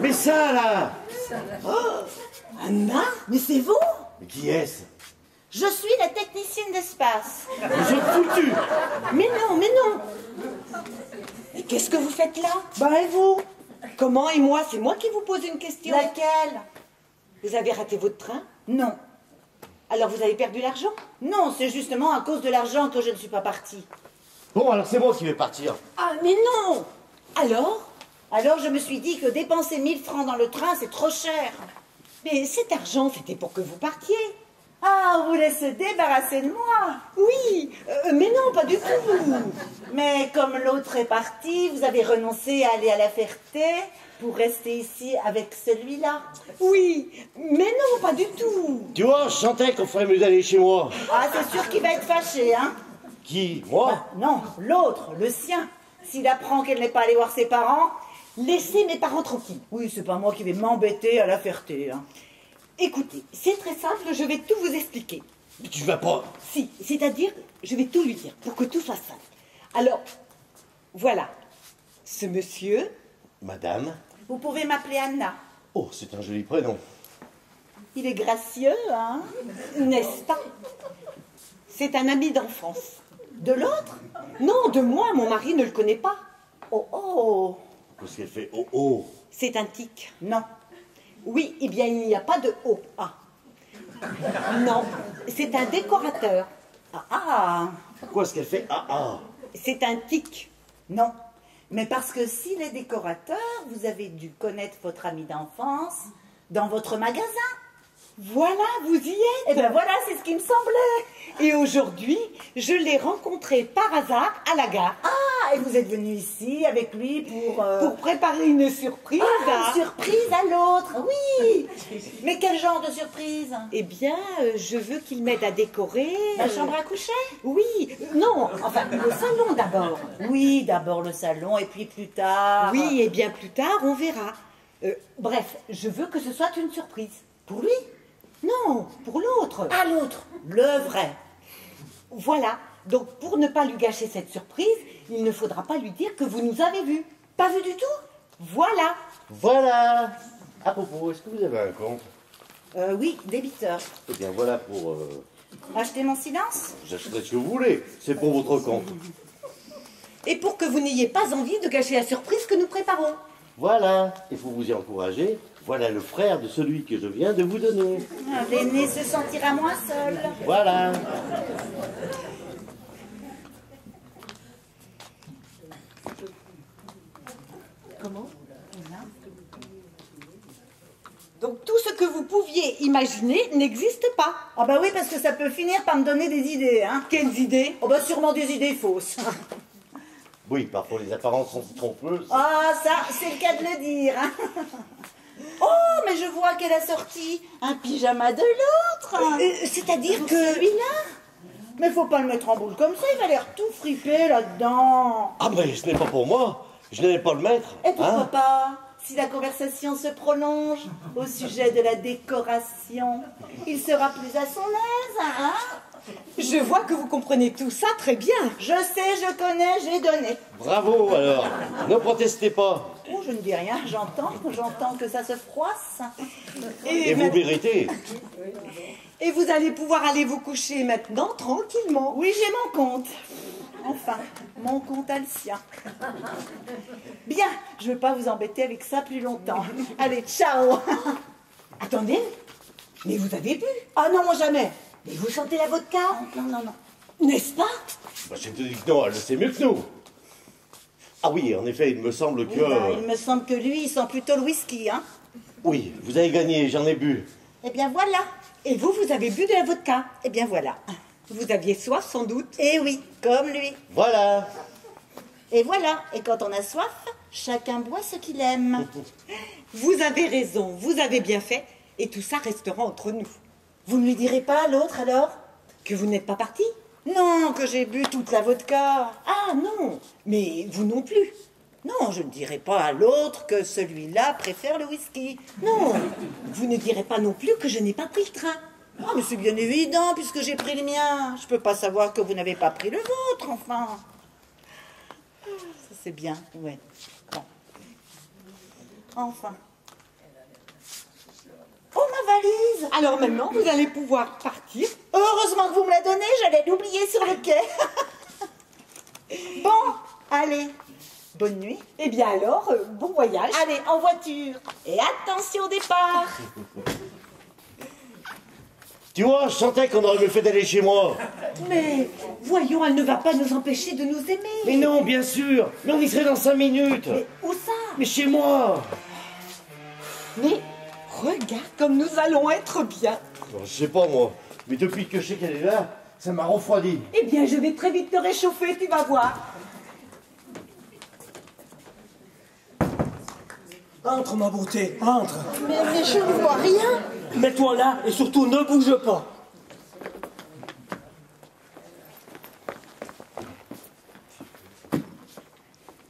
Mais ça là! Anna Mais c'est vous? Mais qui est-ce? Je suis la technicienne d'espace. Vous êtes foutus Mais non, mais non! Et qu'est-ce que vous faites là? Bah et vous? Comment et moi? C'est moi qui vous pose une question. Laquelle? Vous avez raté votre train? Non. Alors vous avez perdu l'argent? Non, c'est justement à cause de l'argent que je ne suis pas partie. Bon, alors c'est moi qui vais partir. Ah mais non Alors? Alors je me suis dit que dépenser 1000 francs dans le train, c'est trop cher. Mais cet argent, c'était pour que vous partiez. Ah, on voulait se débarrasser de moi. Oui, euh, mais non, pas du tout. Mais comme l'autre est parti, vous avez renoncé à aller à la Ferté pour rester ici avec celui-là. Oui, mais non, pas du tout. Tu vois, je sentais qu'on ferait mieux d'aller chez moi. Ah, c'est sûr qu'il va être fâché, hein Qui Moi? Bah, Non, l'autre, le sien. S'il apprend qu'elle n'est pas allée voir ses parents, Laissez mes parents tranquilles. oui, c'est pas moi qui vais m'embêter à la Ferté. Hein. Écoutez, c'est très simple, je vais tout vous expliquer. Mais tu vas pas. Si, c'est-à-dire, je vais tout lui dire pour que tout soit simple. Alors, voilà, ce monsieur, Madame Vous pouvez m'appeler Anna. Oh, c'est un joli prénom. Il est gracieux, hein n'est-ce pas? C'est un ami d'enfance. De l'autre? Non, de moi, mon mari ne le connaît pas. Oh, oh Qu'est-ce qu'elle fait Oh, oh C'est un tic. Non. Oui, eh bien, il n'y a pas de O. Ah. Non, c'est un décorateur. Ah, ah Pourquoi est-ce qu'elle fait Ah, ah C'est un tic. Non. Mais parce que s'il est décorateur, vous avez dû connaître votre ami d'enfance dans votre magasin. Voilà, vous y êtes. Eh bien voilà, c'est ce qui me semblait. Et aujourd'hui, je l'ai rencontré par hasard à la gare Ah, et vous êtes venu ici avec lui pour... euh, pour préparer une surprise. Ah, à- une surprise à l'autre, oui. Mais quel genre de surprise? Eh bien, euh, je veux qu'il m'aide à décorer. La euh, chambre à coucher? Oui, non, enfin, le salon d'abord. Oui, d'abord le salon et puis plus tard... Oui, et bien plus tard, on verra. Euh, bref, je veux que ce soit une surprise. Pour lui? Non, pour l'autre. À l'autre, le vrai. Voilà. Donc, pour ne pas lui gâcher cette surprise, il ne faudra pas lui dire que vous nous avez vus. Pas vu du tout Voilà. Voilà À propos, est-ce que vous avez un compte? Euh, Oui, débiteur. Eh bien, voilà pour... euh, Achetez mon silence J'achèterai ce que vous voulez. C'est pour votre compte. Et pour que vous n'ayez pas envie de gâcher la surprise que nous préparons. Voilà. Il faut vous y encourager. Voilà le frère de celui que je viens de vous donner. L'aîné se sentira moins seul. Voilà. Donc, tout ce ce que vous pouviez imaginer n'existe pas. Ah bah oui, parce que ça peut finir par me donner des idées, hein. Quelles idées? Oh bah sûrement des idées fausses. Oui, parfois les apparences sont trompeuses. Ah ça, c'est le cas de le dire. hein. Oh, mais je vois qu'elle a sorti un pyjama de l'autre. Euh, C'est-à-dire que... Celui-là Mais faut pas le mettre en boule comme ça, il va l'air tout fripé là-dedans. Ah mais ce n'est pas pour moi. Je n'allais pas le mettre. Et pourquoi hein. pas Si la conversation se prolonge au sujet de la décoration, il sera plus à son aise, hein Je vois que vous comprenez tout ça très bien. Je sais, je connais, j'ai donné. Bravo alors. Ne protestez pas. Je ne dis rien, j'entends, j'entends que ça se froisse. Et vous méritez. Et vous allez pouvoir aller vous coucher maintenant tranquillement. Oui, j'ai mon compte. Enfin, mon compte a le sien. Bien, je ne veux pas vous embêter avec ça plus longtemps. Allez, ciao Attendez, mais vous avez bu? Ah non, moi jamais Mais vous sentez la vodka? Non, non, non. N'est-ce pas? Bah, je te dis que non, elle le sait mieux que nous. Ah oui, en effet, il me semble que... Oui, bah, il me semble que lui, il sent plutôt le whisky, hein Oui, vous avez gagné, j'en ai bu. Eh bien voilà Et vous, vous avez bu de la vodka. Eh bien voilà. Vous aviez soif sans doute. Eh oui, comme lui. Voilà. Et voilà, et quand on a soif, chacun boit ce qu'il aime. Vous avez raison, vous avez bien fait. Et tout ça restera entre nous. Vous ne lui direz pas à l'autre alors Que vous n'êtes pas parti? Non, que j'ai bu toute la vodka. Ah non, mais vous non plus. Non, je ne dirai pas à l'autre que celui-là préfère le whisky. Non, vous ne direz pas non plus que je n'ai pas pris le train. Ah, mais c'est bien évident, puisque j'ai pris le mien. Je peux pas savoir que vous n'avez pas pris le vôtre, enfin. Ça, c'est bien, ouais. Bon. Enfin. Oh, ma valise Alors maintenant, vous allez pouvoir partir. Heureusement que vous me la donnez, j'allais l'oublier sur le quai. bon, allez. Bonne nuit. Eh bien alors, euh, bon voyage. Allez, en voiture. Et attention au départ. Tu vois, je sentais qu'on aurait mieux fait d'aller chez moi. Mais voyons, elle ne va pas nous empêcher de nous aimer. Mais non, bien sûr. Mais on y serait dans cinq minutes. Où ça? Mais chez moi. Mais regarde comme nous allons être bien. Je sais pas moi. Mais depuis que je sais qu'elle est là, ça m'a refroidi. Eh bien, je vais très vite te réchauffer, tu vas voir. Entre, ma beauté, entre. Mais, mais je ne vois rien. Mets-toi là et surtout ne bouge pas.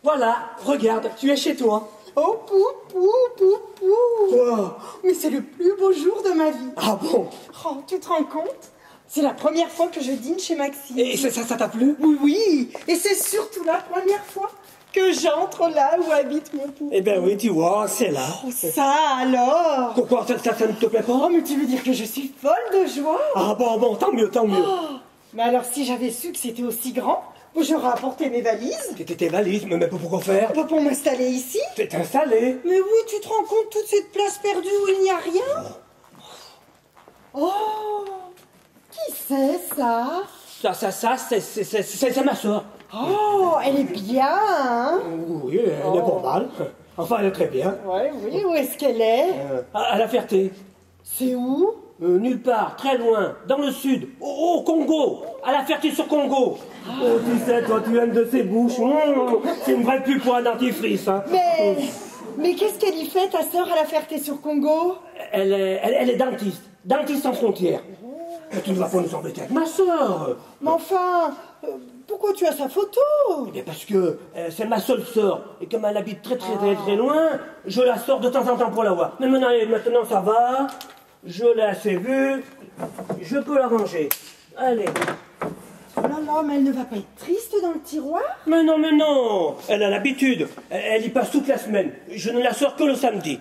Voilà, regarde, tu es chez toi. Oh, pou, pou, pou, pou. Quoi? Mais c'est le plus beau jour de ma vie. Ah bon? Oh, tu te rends compte? C'est la première fois que je dîne chez Maxime. Et ça, ça, ça t'a plu? Oui, oui. Et c'est surtout la première fois que j'entre là où habite mon pou. Eh ben oui, tu vois, c'est là. Ça alors? Pourquoi ça, ça, ça ne te plaît pas? Oh, mais tu veux dire que je suis folle de joie? Ah bon, bon, tant mieux, tant mieux. Mais alors, si j'avais su que c'était aussi grand, j'aurais apporté mes valises T'étais tes valises, mais mais pourquoi faire pour m'installer ici. T'es installé. Mais oui, tu te rends compte toute cette place perdue où il n'y a rien Oh Qui c'est ça? Ça, ça, ça, c'est- ma soeur. Oh, elle est bien, hein? Oui, elle est pas mal. Enfin, elle est très bien. Ouais, oui, où est-ce qu'elle est? Euh, à, à la Ferté. C'est où? Euh, nulle part, très loin, dans le sud, au, au Congo, à la Ferté-sur-Congo. Oh, tu sais, toi, tu aimes de ces bouches. Mmh, c'est une vraie pub pour un dentifrice. Hein. Mais, mais qu'est-ce qu'elle y fait, ta sœur, à la Ferté-sur-Congo Elle, est, elle, elle est dentiste, dentiste sans frontières. Mais tu ne vas pas nous embêter avec ma soeur. Mais enfin, euh, pourquoi tu as sa photo? Eh bien, parce que euh, c'est ma seule sœur. Et comme elle habite très très très très loin, je la sors de temps en temps pour la voir. Mais maintenant, maintenant ça va. Je l'ai assez vue. Je peux la ranger. Allez. Oh là là, mais elle ne va pas être triste dans le tiroir? Mais non, mais non Elle a l'habitude. Elle, elle y passe toute la semaine. Je ne la sors que le samedi.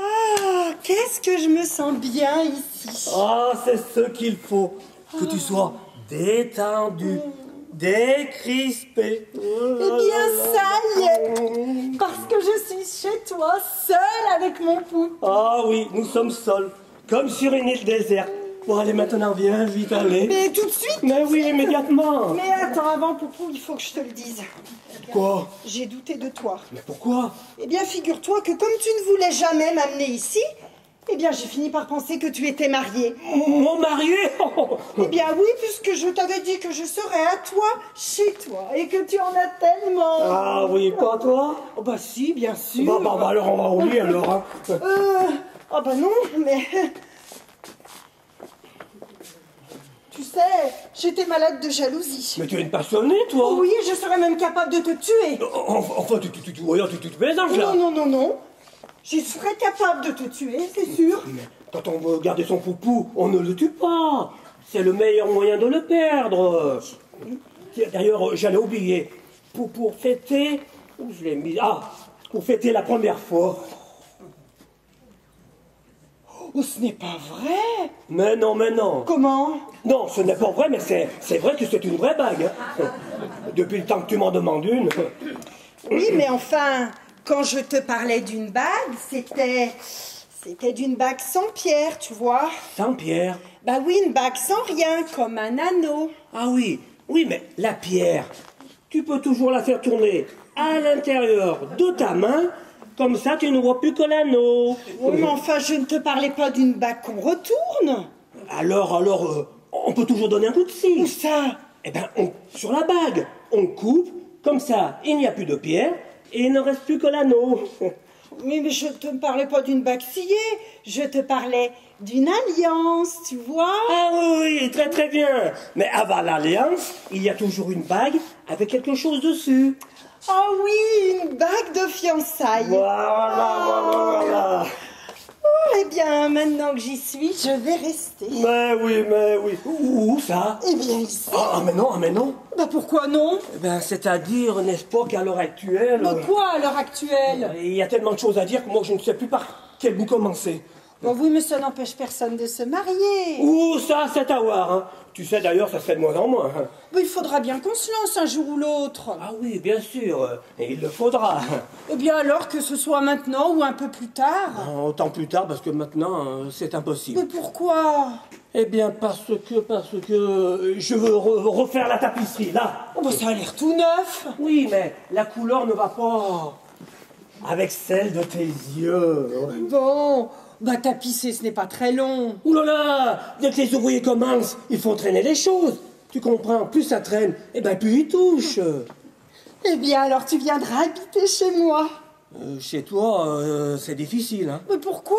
Ah, qu'est-ce que je me sens bien ici? Ah, c'est ce qu'il faut. Que tu sois détendu, décrispé. Eh bien, ça y est Parce que je suis chez toi, seule avec mon pou. Ah oui, nous sommes seuls, comme sur une île déserte. Bon, allez, maintenant, viens, vite, allez. Mais tout de suite Mais oui, immédiatement. Mais attends, avant, Poupou, il faut que je te le dise. Quoi? J'ai douté de toi. Mais pourquoi? Eh bien, figure-toi que comme tu ne voulais jamais m'amener ici, eh bien, j'ai fini par penser que tu étais marié. Mon marié Eh bien, oui, puisque je t'avais dit que je serais à toi, chez toi, et que tu en as tellement. Ah oui, pas toi Oh, bah si, bien sûr. Bah, bah, bah, alors on va oublier alors. Hein. Euh, ah bah non, mais... Tu sais, j'étais malade de jalousie. Mais tu es une passionnée, toi Oui, je serais même capable de te tuer. Enfin, tu, tu, tu, tu, tu, tu te non, non, non. Je serais capable de te tuer, c'est sûr. Mais quand on veut garder son poupou, on ne le tue pas. C'est le meilleur moyen de le perdre. D'ailleurs, j'allais oublier. Pour, pour fêter... Où je l'ai mis? Ah Pour fêter la première fois. Oh, ce n'est pas vrai. Mais non, mais non. Comment? Non, ce n'est pas vrai, mais c'est, vrai que c'est une vraie bague. Depuis le temps que tu m'en demandes une. Oui, mais enfin, quand je te parlais d'une bague, c'était... C'était d'une bague sans pierre, tu vois. Saint-Pierre. Bah oui, une bague sans rien, comme un anneau. Ah oui, oui, mais la pierre, tu peux toujours la faire tourner à l'intérieur de ta main, comme ça tu ne vois plus que l'anneau. Oui, mais enfin, je ne te parlais pas d'une bague qu'on retourne. Alors, alors, euh, on peut toujours donner un coup de Où scie. ça? Eh bien, on- sur la bague, on coupe, comme ça il n'y a plus de pierre, et il ne reste plus que l'anneau. Oui, mais je ne te parlais pas d'une bague sciée. Je te parlais d'une alliance, tu vois. Ah oui, oui, très très bien. Mais avant l'alliance, il y a toujours une bague avec quelque chose dessus. Ah oui, une bague de fiançailles. Voilà, voilà, voilà. Oh, eh bien, maintenant que j'y suis, je vais rester. Mais oui, mais oui. Où, où ça? Eh bien, ici. ah, ah, mais non, ah, mais non. Bah pourquoi non? Eh ben, c'est-à-dire, n'est-ce pas qu'à l'heure actuelle, Bah quoi à l'heure actuelle? il y a tellement de choses à dire que moi je ne sais plus par quel bout commencer. Bon, oui, mais ça n'empêche personne de se marier. Ouh, ça, c'est à voir. Hein. Tu sais d'ailleurs, ça se fait de moins en moins. hein. Bah, il faudra bien qu'on se lance un jour ou l'autre. Ah oui, bien sûr, euh, et il le faudra. Eh bien, alors que ce soit maintenant ou un peu plus tard. Autant plus tard, parce que maintenant, euh, c'est impossible. Mais pourquoi? Eh bien, parce que, parce que euh, je veux re- refaire la tapisserie, là. Oh, bah, ça a l'air tout neuf. Oui, mais la couleur ne va pas avec celle de tes yeux. Bon, bah tapisser, ce n'est pas très long. Ouh là là Dès que les ouvriers commencent, il faut traîner les choses. Tu comprends Plus ça traîne, et ben plus ils touchent. Eh bien, alors tu viendras habiter chez moi. Euh, chez toi, euh, c'est difficile, hein Mais pourquoi?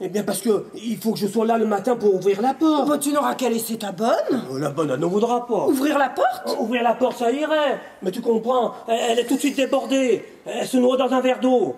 Eh bien parce que il faut que je sois là le matin pour ouvrir la porte. Bah, tu n'auras qu'à laisser ta bonne. Euh, La bonne, elle ne voudra pas. Ouvrir la porte? Ouvrir la porte, ça irait. Mais tu comprends, elle, elle est tout de suite débordée. Elle se noie dans un verre d'eau.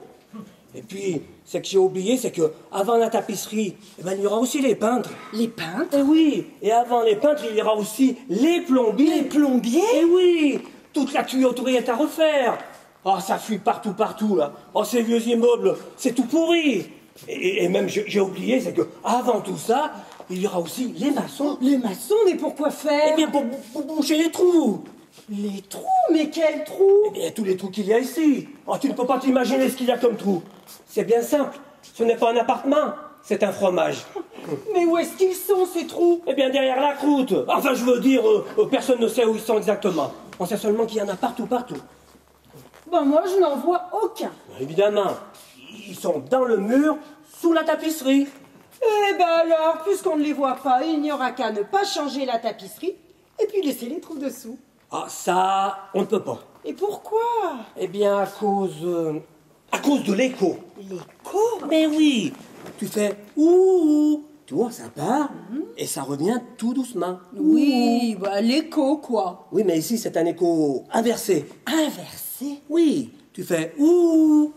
Et puis, ce que j'ai oublié, c'est que avant la tapisserie, eh ben, il y aura aussi les peintres. Les peintres Eh oui, et avant les peintres, il y aura aussi les plombiers. Les plombiers Eh oui, toute la tuyauterie est à refaire. Oh, ça fuit partout, partout, là. Oh, ces vieux immeubles, c'est tout pourri. Et, et même, j'ai oublié, c'est que avant tout ça, il y aura aussi les maçons. Les maçons, mais pourquoi faire Eh bien, pour, pour boucher les trous. Les trous Mais quels trous? Eh bien, tous les trous qu'il y a ici. Oh, tu ne peux pas t'imaginer ce qu'il y a comme trous. C'est bien simple. Ce n'est pas un appartement, c'est un fromage. Mais où est-ce qu'ils sont, ces trous? Eh bien, derrière la croûte. Enfin, je veux dire, euh, euh, personne ne sait où ils sont exactement. On sait seulement qu'il y en a partout, partout. Ben moi, je n'en vois aucun. Évidemment, ils sont dans le mur, sous la tapisserie. Eh ben alors, puisqu'on ne les voit pas, il n'y aura qu'à ne pas changer la tapisserie et puis laisser les trous dessous. Ah, ça, on ne peut pas. Et pourquoi? Eh bien, à cause. euh, à cause de l'écho. L'écho Mais oui, tu fais ouh, tu vois, ça part et ça revient tout doucement. Oui, bah l'écho, quoi. Oui, mais ici, c'est un écho inversé. Inversé? Oui, tu fais ouh,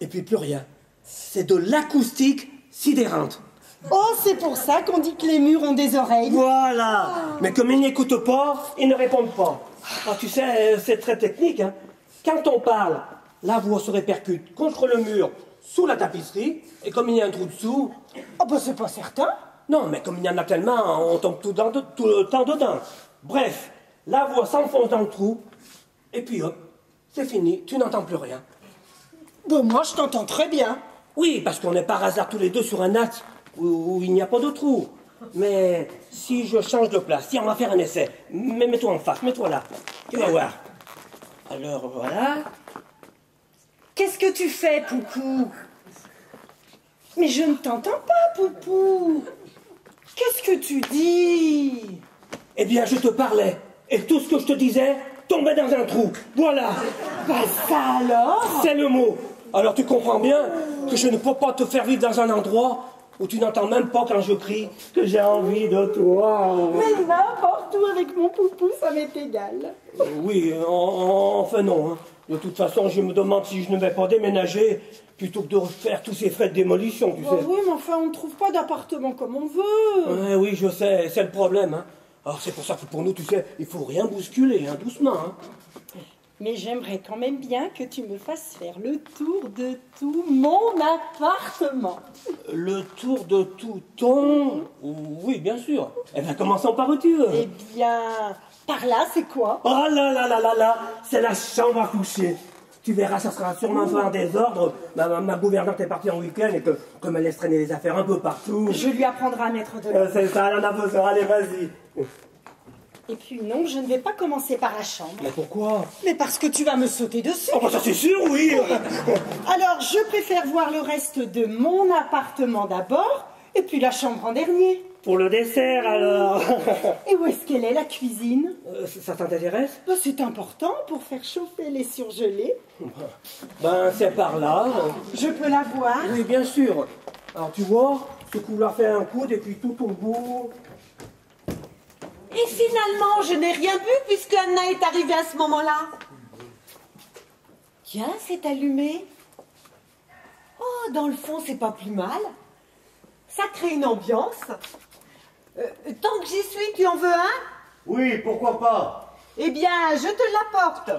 et puis plus rien. C'est de l'acoustique sidérante. Oh, c'est pour ça qu'on dit que les murs ont des oreilles. Voilà. Mais comme ils n'écoutent pas, ils ne répondent pas. Ah, tu sais, c'est très technique. Hein. Quand on parle, la voix se répercute contre le mur, sous la tapisserie, et comme il y a un trou dessous, Oh, bah c'est pas certain. non, mais comme il y en a tellement, on tombe tout, dans- tout le temps dedans. Bref, la voix s'enfonce dans le trou, et puis hop, c'est fini, tu n'entends plus rien. Bah moi, je t'entends très bien. Oui, parce qu'on est par hasard tous les deux sur un axe où, où il n'y a pas de trou. Mais si je change de place, tiens, on va faire un essai. Mais mets-toi en face, mets-toi là. Tu vas voir. Alors voilà. Qu'est-ce que tu fais, Poucou? Mais je ne t'entends pas, Poupou. Qu'est-ce que tu dis? Eh bien, je te parlais. Et tout ce que je te disais tombait dans un trou. Voilà. Bah ça alors? C'est le mot. Alors tu comprends bien que je ne peux pas te faire vivre dans un endroit où tu n'entends même pas quand je crie que j'ai envie de toi. Mais n'importe où avec mon Poupou, ça m'est égal. Oui, en- en- enfin non. hein. De toute façon, je me demande si je ne vais pas déménager plutôt que de refaire tous ces frais de démolition, tu Bah sais. oui, mais enfin, on ne trouve pas d'appartement comme on veut. Ouais, oui, je sais, c'est le problème. Hein. Alors c'est pour ça que pour nous, tu sais, il faut rien bousculer, hein, doucement. Hein. Mais j'aimerais quand même bien que tu me fasses faire le tour de tout mon appartement. Le tour de tout ton... Oui, bien sûr. Eh bien, commençons par où tu veux. Eh bien, par là, c'est quoi? Oh là là là là là, c'est la chambre à coucher. Tu verras, ça sera sûrement un peu en désordre. Ma, ma, ma gouvernante est partie en week-end et que, comme elle laisse traîner les affaires un peu partout. Je lui apprendrai à mettre de Euh, l'eau. c'est ça, elle en a besoin, allez, vas-y. Et puis non, je ne vais pas commencer par la chambre. Mais pourquoi? Mais parce que tu vas me sauter dessus. Oh, bah ça c'est sûr, oui Alors, je préfère voir le reste de mon appartement d'abord, et puis la chambre en dernier. Pour le dessert, alors Et où est-ce qu'elle est, la cuisine? Euh, Ça t'intéresse? Ben, C'est important pour faire chauffer les surgelés. Ben, c'est par là. Je peux la voir? Oui, bien sûr. Alors, tu vois, ce couloir fait un coude et puis tout au bout... Et finalement, je n'ai rien vu puisque Anna est arrivée à ce moment-là. Tiens, c'est allumé. Oh, dans le fond, c'est pas plus mal. Ça crée une ambiance. Euh, tant que j'y suis, tu en veux un? Oui, pourquoi pas? Eh bien, je te l'apporte.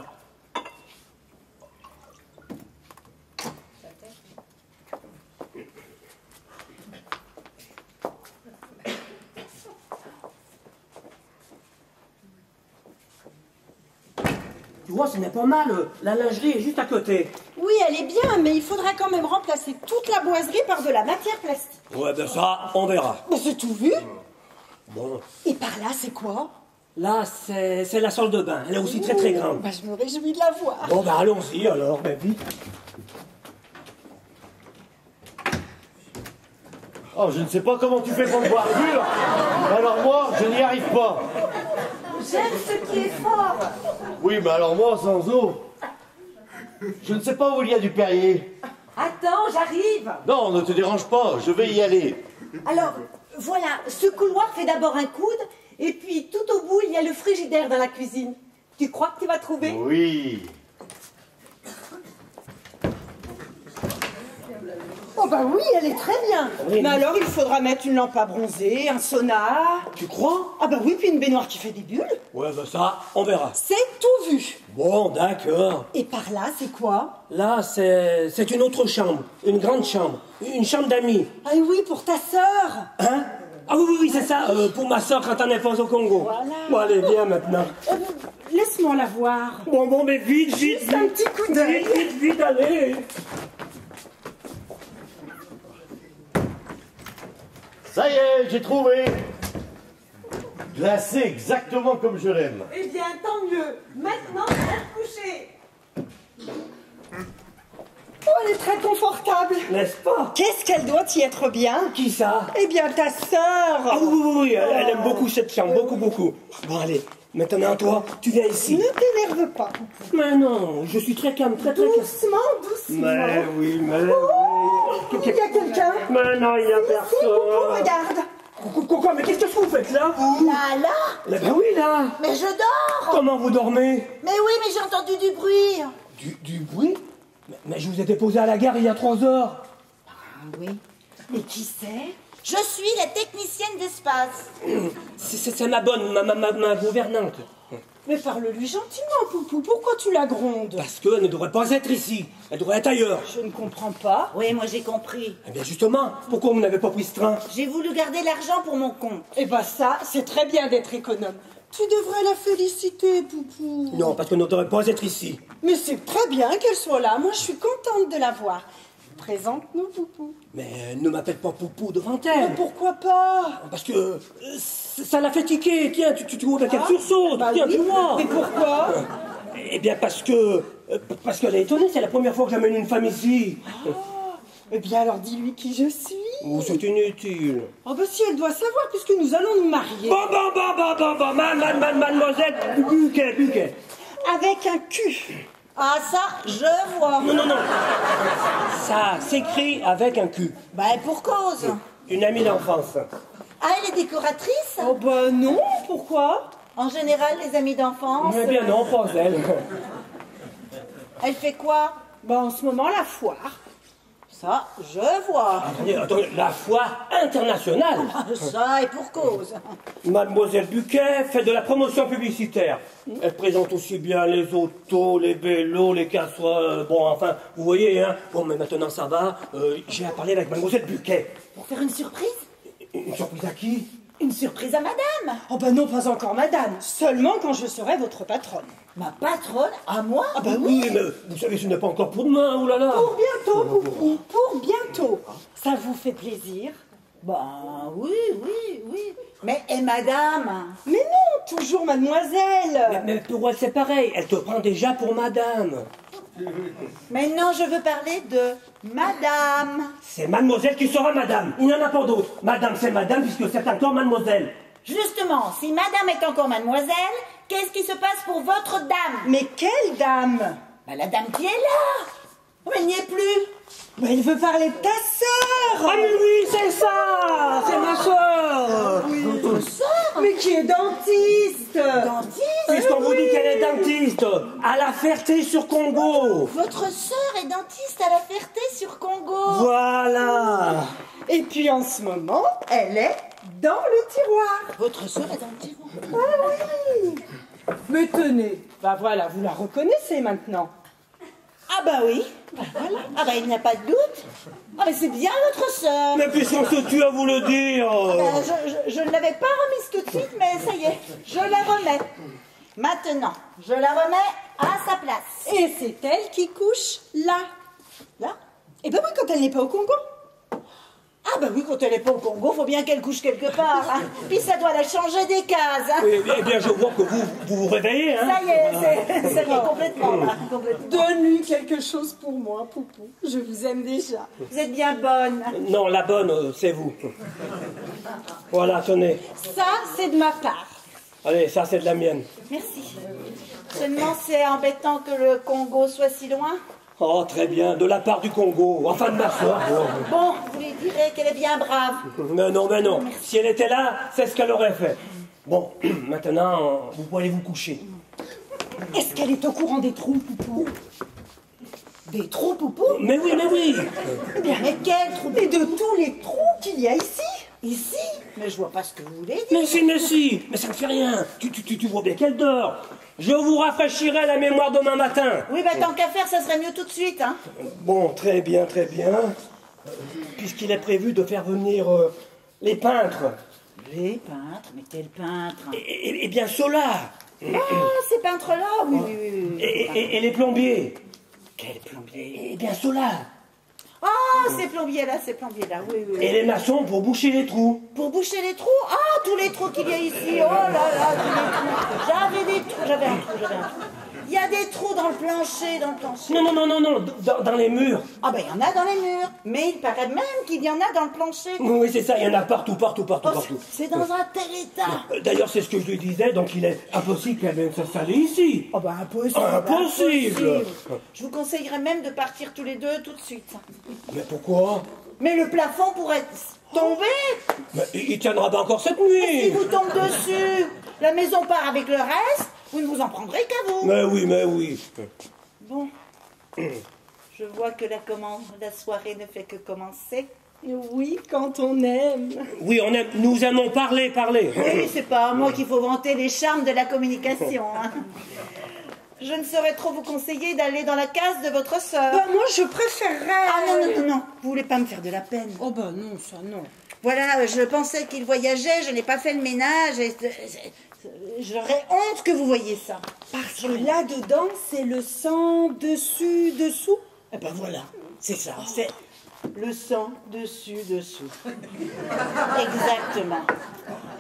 Tu vois, ce n'est pas mal. La lingerie est juste à côté. Oui, elle est bien, mais il faudra quand même remplacer toute la boiserie par de la matière plastique. Ouais, ben ça, on verra. Mais c'est tout vu Bon. Et par là, c'est quoi? Là, c'est la salle de bain. Elle est aussi très très grande. Bah, Je me réjouis de la voir. Bon, ben allons-y alors, ben vite. Oh, je ne sais pas comment tu fais pour dur. mais Alors moi, je n'y arrive pas. J'aime ce qui est fort. Oui, mais alors moi, sans eau. Je ne sais pas où il y a du Perrier. Attends, j'arrive. Non, ne te dérange pas, je vais y aller. Alors, voilà, ce couloir fait d'abord un coude, et puis tout au bout, il y a le frigidaire dans la cuisine. Tu crois que tu vas trouver? Oui. Oh bah oui, elle est très bien. Oui. Mais alors, il faudra mettre une lampe à bronzer, un sauna. Tu crois? Ah bah oui, puis une baignoire qui fait des bulles. Ouais, ben ça, on verra. C'est tout vu. Bon, d'accord. Et par là, c'est quoi? Là, c'est c'est une autre chambre. Une grande chambre. Une chambre d'amis. Ah oui, pour ta sœur. Hein? Ah oui, oui, oui, c'est ça. euh, pour ma soeur quand on est pas au Congo. Voilà. Bon, allez, viens maintenant. Euh, Laisse-moi la voir. Bon, bon, mais vite, vite, Juste un vite. petit coup d'œil. Vite, vite, vite, allez. Ça y est, j'ai trouvé. Glacé exactement comme je l'aime. Eh bien, tant mieux. Maintenant, on va te coucher. Oh, elle est très confortable. N'est-ce pas? Qu'est-ce qu'elle doit y être bien? Qui ça? Eh bien, ta Ah sœur. oui, oui, oui, oui, elle, elle aime beaucoup cette chambre, beaucoup, beaucoup. Bon, allez, maintenant, toi, tu viens ici. Ne t'énerve pas. Mais non, je suis très calme, très, très calme. Doucement, doucement. Mais oui, mais oui. Il y a quelqu'un. Mais non, il n'y a personne. regarde. Coucou, mais qu'est-ce que vous faites là, Là, là Eh ben oui, là. Mais je dors Comment vous dormez Mais oui, mais j'ai entendu du bruit Du, du bruit mais, mais je vous ai déposé à la gare il y a trois heures. Ah oui Et qui c'est Je suis la technicienne d'espace. C'est ma bonne, ma, ma, ma, ma gouvernante. Mais parle-lui gentiment, Poupou. Pourquoi tu la grondes? Parce qu'elle ne devrait pas être ici. Elle devrait être ailleurs. Je ne comprends pas. Oui, moi j'ai compris. Eh bien justement, pourquoi vous n'avez pas pris ce train? J'ai voulu garder l'argent pour mon compte. Eh ben ça, c'est très bien d'être économe. Tu devrais la féliciter, Poupou. Non, parce qu'elle ne devrait pas être ici. Mais c'est très bien qu'elle soit là. Moi, je suis contente de la voir. Présente-nous, Poupou. Mais euh, ne m'appelle pas Poupou devant Mais elle. pourquoi pas? Parce que euh, ça l'a fait tiquer. Tiens, tu, tu, tu vois avec quel sursaut. Bah Tiens, oui. tu vois. Mais pourquoi? Eh bien, parce que. euh, Parce qu'elle est étonnée, c'est la première fois que j'amène une femme ici. Eh bien alors dis-lui qui je suis. Oh, c'est inutile. Oh bah si elle doit savoir puisque nous allons nous marier. Bon, bon, bon, bon, bon, bon, man, man, man, mademoiselle, Buquet, Buquet. Avec un cul. Ah ça, je vois. Non, non, non. Ça s'écrit avec un cul. Bah pour cause. Une amie d'enfance. Ah, elle est décoratrice? Oh bah non, pourquoi? En général, les amis d'enfance. Eh bien, non, pas elle. Elle fait quoi? Bah en ce moment la foire. Ça, je vois. Attendez, attendez, la foire internationale. Ça, et pour cause. Mademoiselle Buquet fait de la promotion publicitaire. Elle présente aussi bien les autos, les vélos, les casseroles. Bon, enfin, vous voyez, hein. Bon, mais maintenant ça va. Euh, J'ai à parler avec Mademoiselle Buquet. Pour faire une surprise? Une surprise à qui? Une surprise à madame Oh bah non, pas encore madame. Seulement quand je serai votre patronne. Ma patronne À moi Ah bah Oui, mais vous savez, ce n'est pas encore pour demain, oulala. Pour bientôt, Poupou. Pour bientôt. Ça vous fait plaisir Bah oui, oui, oui. Mais et madame Mais non, toujours mademoiselle. Mais, mais pour elle, c'est pareil. Elle te prend déjà pour madame. Mais non, je veux parler de madame. C'est mademoiselle qui sera madame. Il n'y en a pas d'autre. Madame, c'est madame puisque c'est encore mademoiselle. Justement, si madame est encore mademoiselle, qu'est-ce qui se passe pour votre dame? Mais quelle dame? Bah la dame qui est là Mais elle n'y est plus Bah, Elle veut parler de ta sœur. Ah mais oui, c'est ça. C'est ma soeur Votre sœur? Mais qui est dentiste. Dentiste? Puisqu'on vous dit qu'elle est dentiste, à la Ferté-sur-Congo. Votre sœur est dentiste à la Ferté sur Congo. Voilà. Et puis en ce moment, elle est dans le tiroir. Votre sœur est dans le tiroir. Ah oui. Mais tenez, bah voilà, vous la reconnaissez maintenant. Ah bah oui, bah voilà. Ah bah il n'y a pas de doute. Ah mais c'est bien votre sœur. Mais puisqu'on se tue à vous le dire. Ben, je, je- je ne l'avais pas remise tout de suite, mais ça y est, je la remets. Maintenant, je la remets à sa place. Et c'est elle qui couche là. Là? Et ben oui, quand elle n'est pas au Congo. Ah bah oui, quand elle n'est pas au Congo, faut bien qu'elle couche quelque part. hein. Puis ça doit la changer des cases. hein. Oui, eh bien, je vois que vous vous, vous réveillez, hein. Ça y est, c'est- ça y est complètement là, complètement. Donne-lui quelque chose pour moi, Poupou. Je vous aime déjà. Vous êtes bien bonne. Non, la bonne, euh, c'est vous. Voilà, tenez. Ça, c'est de ma part. Allez, ça, c'est de la mienne. Merci. Seulement, c'est embêtant que le Congo soit si loin. Oh, très bien, de la part du Congo. Enfin, de ma soeur. Bon, vous lui direz qu'elle est bien brave. Mais non, mais non. Si elle était là, c'est ce qu'elle aurait fait. Bon, maintenant, vous pouvez aller vous coucher. Est-ce qu'elle est au courant des trous, Poupou? Des trous, poupou? Mais oui, mais oui. Eh bien, mais quel trou Et de tous les trous qu'il y a ici Ici? Mais je vois pas ce que vous voulez dire. Mais si, mais si. Mais ça ne fait rien. Tu, tu, tu, tu vois bien qu'elle dort. Je vous rafraîchirai la mémoire demain matin. Oui, bah tant qu'à faire, ça serait mieux tout de suite, hein. Bon, très bien, très bien. Puisqu'il est prévu de faire venir euh, les peintres. Les peintres, mais quel peintre Et, et- et bien ceux-là. Ah, ces peintres-là, oui, oui, oui, oui. Et, les plombiers. Quel plombier Et bien ceux-là. Ah, ces plombiers-là, ces plombiers-là, oui, oui. Et les maçons pour boucher les trous. Pour boucher les trous Ah, tous les trous qu'il y a ici Oh là là, tous les trous J'avais des trous, j'avais un trou, j'avais un trou. Il y a des trous dans le plancher, dans le plancher. Non, non, non, non, non, dans, dans les murs. Ah ben, il y en a dans les murs. Mais il paraît même qu'il y en a dans le plancher. Oui, c'est ça, il y en a partout, partout, partout, Oh, partout. c'est dans un tel état. Euh, D'ailleurs, c'est ce que je lui disais, donc il est impossible qu'elle vienne s'installer ici. Oh ben, impossible. Impossible. Je vous conseillerais même de partir tous les deux tout de suite. Mais pourquoi? Mais le plafond pourrait tomber. Mais il tiendra pas encore cette Si nuit. vous tombe dessus, la maison part avec le reste, vous ne vous en prendrez qu'à vous. Mais oui, mais oui. Bon, je vois que la, commen- la soirée ne fait que commencer. Oui, quand on aime. Oui, on aime, nous aimons parler, parler. Oui, c'est pas à moi qu'il faut vanter les charmes de la communication. hein. Je ne saurais trop vous conseiller d'aller dans la case de votre sœur. Bah, moi, je préférerais. Ah non, non, non, non, vous voulez pas me faire de la peine. Oh, bah non, ça non. Voilà, je pensais qu'il voyageait, je n'ai pas fait le ménage et j'aurais honte que vous voyiez ça. Parce que là-dedans, c'est le sang dessus, dessous. Eh ben voilà, c'est ça. C'est Le sang dessus, dessous. Exactement.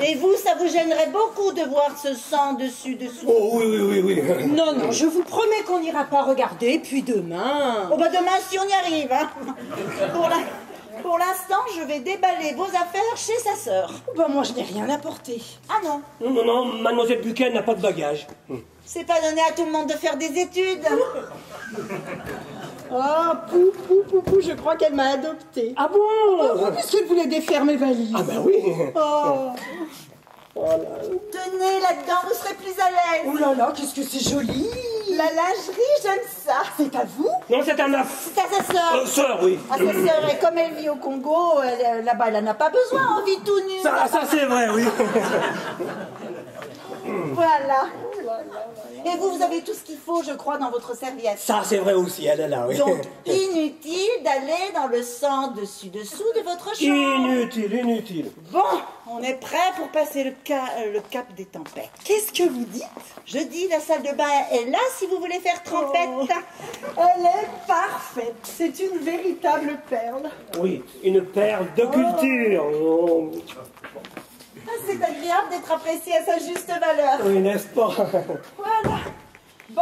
Et vous, ça vous gênerait beaucoup de voir ce sang dessus, dessous? Oh oui, oui, oui, oui. Non, non, je vous promets qu'on n'ira pas regarder, puis demain. Oh bah demain, si on y arrive. Hein. Pour la- Pour l'instant, je vais déballer vos affaires chez sa sœur. Bah, moi, je n'ai rien apporté. Ah non, Non, non, non, mademoiselle Buquet n'a pas de bagage. c'est pas donné à tout le monde de faire des études. Ah, pou, pou, pou, pou, je crois qu'elle m'a adoptée. Ah bon? Puisqu'elle voulait défaire mes valises? Ah ben oui. Oh, Tenez là-dedans, vous serez plus à l'aise. oh là là, qu'est-ce que c'est joli. La lingerie, j'aime ça. C'est à vous? Non, c'est un aff... C'est à sa sœur. Euh, sœur, oui. À sa sœur, et comme elle vit au Congo, elle, euh, là-bas, elle en a pas besoin, on vit tout nu. Ça, ça c'est vrai, oui. Voilà. Et vous, vous avez tout ce qu'il faut, je crois, dans votre serviette. Ça c'est vrai aussi, elle est là, oui. Donc, inutile d'aller dans le sang dessus-dessous de votre chambre. Inutile, inutile. Bon, on est prêt pour passer le, ca- euh, le cap des tempêtes. Qu'est-ce que vous dites? Je dis, la salle de bain est là si vous voulez faire trempette. Elle est parfaite. C'est une véritable perle. Oui, une perle de culture. Oh, C'est agréable d'être apprécié à sa juste valeur. Oui, n'est-ce pas? Voilà. Bon.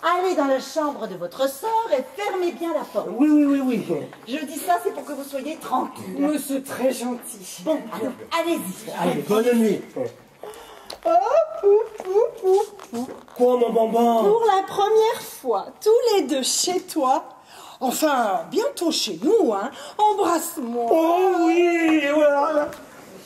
Allez dans la chambre de votre sœur et fermez bien la porte. Oui, oui, oui, oui. Je dis ça, c'est pour que vous soyez tranquille. Monsieur très gentil. Bon, alors, allez-y. Allez, bonne nuit. Oh, pou, pou, pou, pou. Quoi, mon bonbon? Pour la première fois, tous les deux chez toi. Enfin, bientôt chez nous, hein. Embrasse-moi. Oh oui, voilà.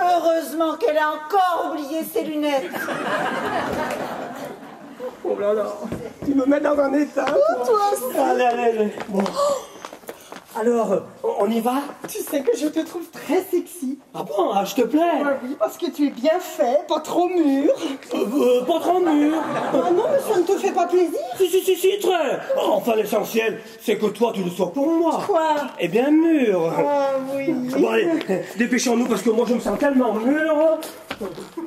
Heureusement qu'elle a encore oublié ses lunettes. Oh là là, tu me mets dans un état. toi. Allez, allez, allez. Bon. Alors, on y va Tu sais que je te trouve très sexy. Ah bon, ah, je te plais Ah oui, parce que tu es bien fait, pas trop mûr. Euh, euh, Pas trop mûr. Ah non, mais ça ne te fait pas plaisir. Si, si, si, si, très. Enfin, l'essentiel, c'est que toi, tu le sois pour moi. Quoi Eh bien, mûr. Ah oui. Bon, allez, dépêchons-nous parce que moi, je me sens tellement mûr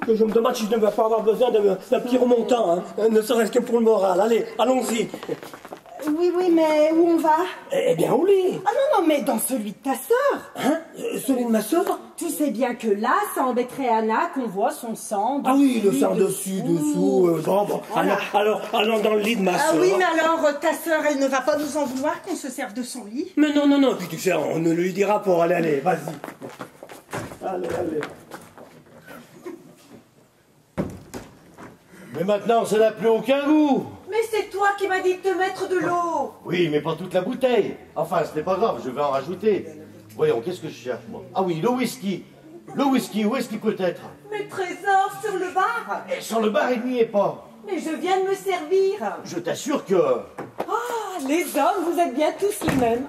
que je me demande si je ne vais pas avoir besoin d'un d'un petit remontant, hein, ne serait-ce que pour le moral. Allez, allons-y. Oui, oui, mais où on va Eh eh bien, au lit. Ah non, non, mais dans celui de ta sœur. Hein? Euh, Celui de ma sœur? Tu sais bien que là, ça embêterait Anna qu'on voit son sang. Ah oui, le sang dessus, dessous. euh, bon, bon. Alors, alors, allons dans le lit de ma Ah sœur. oui, mais alors euh, ta sœur, elle ne va pas nous en vouloir qu'on se serve de son lit? Mais non, non, non, puis tu sais, on ne lui dira pas. Allez, allez, vas-y. Allez, allez. Mais maintenant, ça n'a plus aucun goût. Mais c'est toi qui m'as dit de te mettre de l'eau. Oui, mais pas toute la bouteille. Enfin, ce n'est pas grave, je vais en rajouter. Voyons, qu'est-ce que je cherche, moi? Ah oui, le whisky. Le whisky, où est-ce qu'il peut être? Mes trésors sur le bar. Et Sur le bar, il n'y est pas. Mais je viens de me servir. Je t'assure que... Ah, les hommes, vous êtes bien tous les mêmes.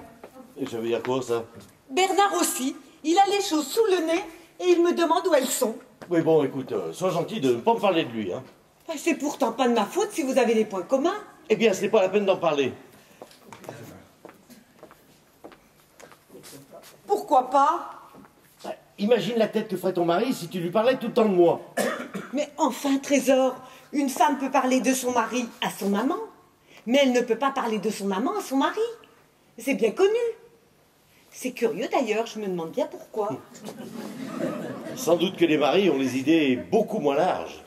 Et ça veut dire quoi, ça? Bernard aussi. Il a les choses sous le nez et il me demande où elles sont. Oui, bon, écoute, euh, sois gentil de ne pas me parler de lui, hein. Ah, C'est pourtant pas de ma faute si vous avez des points communs. Eh bien, ce n'est pas la peine d'en parler. Pourquoi pas? Ouais, Imagine la tête que ferait ton mari si tu lui parlais tout le temps de moi. Mais enfin, Trésor, une femme peut parler de son mari à son amant, mais elle ne peut pas parler de son amant à son mari. C'est bien connu. C'est curieux d'ailleurs, je me demande bien pourquoi. Sans doute que les maris ont les idées beaucoup moins larges.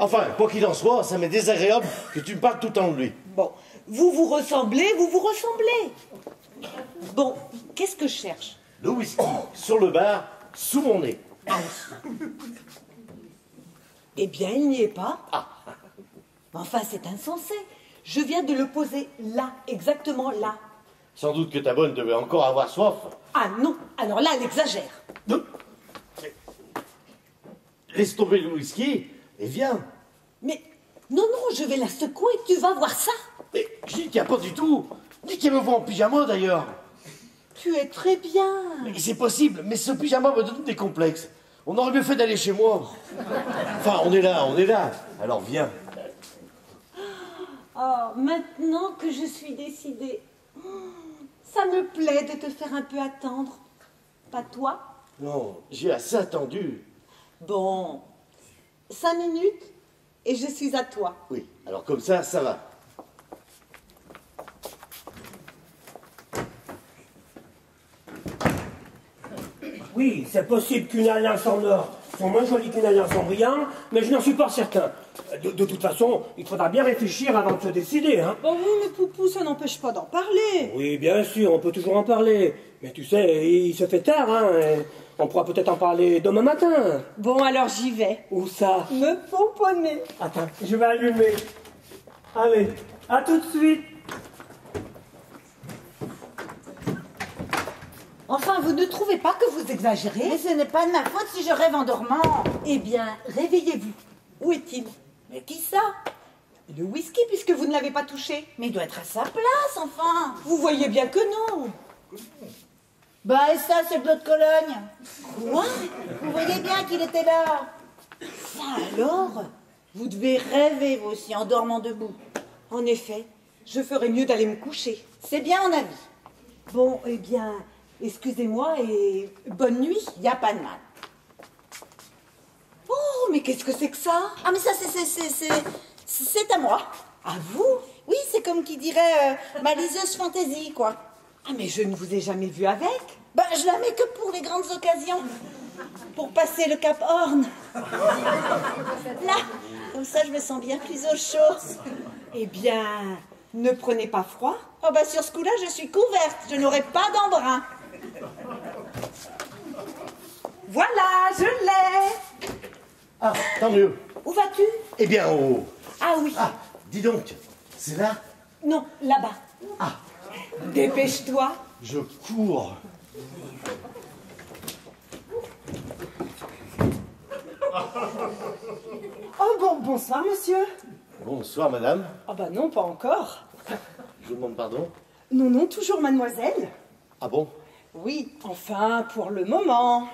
Enfin, quoi qu'il en soit, ça m'est désagréable que tu me parles tout le temps de lui. Bon, vous vous ressemblez, vous vous ressemblez. Bon, qu'est-ce que je cherche? Le whisky, sur le bar, sous mon nez. Eh bien, il n'y est pas. Enfin, c'est insensé. Je viens de le poser là, exactement là. Sans doute que ta bonne devait encore avoir soif. Ah non, alors là, elle exagère. Laisse tomber le whisky et viens. Mais non, non, je vais la secouer, tu vas voir ça. Mais j'y tiens pas du tout. Dis qu'elle me voit en pyjama d'ailleurs. Tu es très bien. Mais c'est possible, mais ce pyjama me donne des complexes. On aurait mieux fait d'aller chez moi. Enfin, on est là, on est là. Alors viens. Oh, maintenant que je suis décidée, ça me plaît de te faire un peu attendre. Pas toi? Non, j'ai assez attendu. Bon, cinq minutes et je suis à toi. Oui, alors comme ça, ça va. Oui, c'est possible qu'une alliance en or soit moins jolie qu'une alliance en brillant, mais je n'en suis pas certain. De, de toute façon, il faudra bien réfléchir avant de se décider, hein. Bon, oui, mais Poupou, ça n'empêche pas d'en parler. Oui, bien sûr, on peut toujours en parler. Mais tu sais, il se fait tard, hein. et On pourra peut-être en parler demain matin. Bon, alors j'y vais. Où ça? Me pomponner. Attends, je vais allumer. Allez, à tout de suite. Enfin, vous ne trouvez pas que vous exagérez? Mais ce n'est pas de ma faute si je rêve en dormant. Eh bien, réveillez-vous. Où est-il? Mais qui ça? Le whisky, puisque vous ne l'avez pas touché. Mais il doit être à sa place, enfin. Vous voyez bien que non. Bah, et ça, c'est le bleu de Cologne. Quoi Vous voyez bien qu'il était là. Ça alors Vous devez rêver, vous aussi, en dormant debout. En effet, je ferais mieux d'aller me coucher. C'est bien mon avis. Bon, eh bien, excusez-moi et bonne nuit. Y a pas de mal. Oh, mais qu'est-ce que c'est que ça? Ah, mais ça, c'est, c'est, c'est, c'est, à moi. À vous? Oui, c'est comme qui dirait euh, ma fantaisie, quoi. Ah, mais je ne vous ai jamais vu avec. Ben, je la mets que pour les grandes occasions. Pour passer le Cap Horn. Là, comme ça, je me sens bien plus au chaud. Eh bien, ne prenez pas froid. Oh, bah, sur ce coup-là, je suis couverte. Je n'aurai pas d'embrun. Voilà, je l'ai. Ah, tant mieux. Où vas-tu? Eh bien, oh. Ah oui. Ah, dis donc, c'est là? Non, là-bas. Ah, Dépêche-toi. je cours. Oh bon, bonsoir, monsieur. Bonsoir, madame. Ah bah non, pas encore. Je vous demande pardon. Non, non, toujours mademoiselle. Ah bon? Oui, enfin, pour le moment.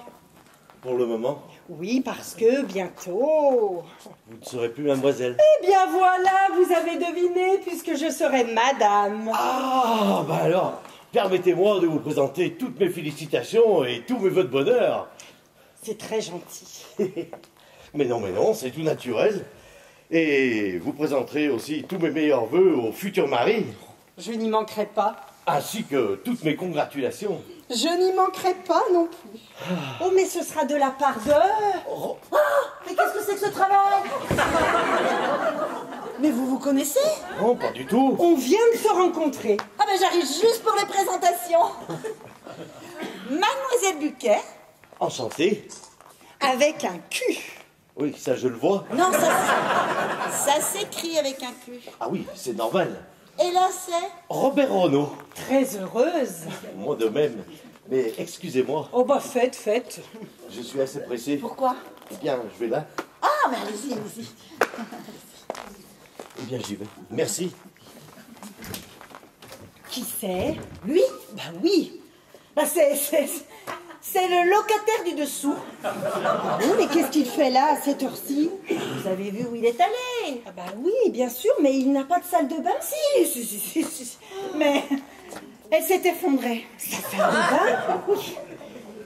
Pour le moment, Oui, parce que bientôt. vous ne serez plus mademoiselle. Eh bien voilà, vous avez deviné, puisque je serai madame. Ah, bah alors, permettez-moi de vous présenter toutes mes félicitations et tous mes vœux de bonheur. C'est très gentil. Mais non, mais non, c'est tout naturel. Et vous présenterez aussi tous mes meilleurs vœux au futur mari, Je n'y manquerai pas. ainsi que toutes mes congratulations. Je n'y manquerai pas non plus. Oh, mais ce sera de la part de... Mais qu'est-ce que c'est que ce travail? Mais vous vous connaissez Non, pas du tout. On vient de se rencontrer. Ah, ben, j'arrive juste pour les présentations. Mademoiselle Buquet. Enchanté. Avec un cul. Oui, ça je le vois. Non, ça, ça s'écrit avec un cul. Ah oui, c'est normal. Et là, c'est Robert Renaud. Très heureuse. Moi de même. Mais excusez-moi, Oh bah faites, faites. je suis assez pressé. Pourquoi Eh bien, je vais là. Ah, mais allez-y, allez-y. Eh bien, j'y vais. Merci. Qui c'est? Lui? Bah oui. Bah, c'est, c'est, c'est le locataire du dessous. Oui, mais qu'est-ce qu'il fait là à cette heure-ci? Vous avez vu où il est allé? Ah bah oui, bien sûr, mais il n'a pas de salle de bain. Si, si, si, si. Mais elle s'est effondrée. Sa salle de bain? Oui.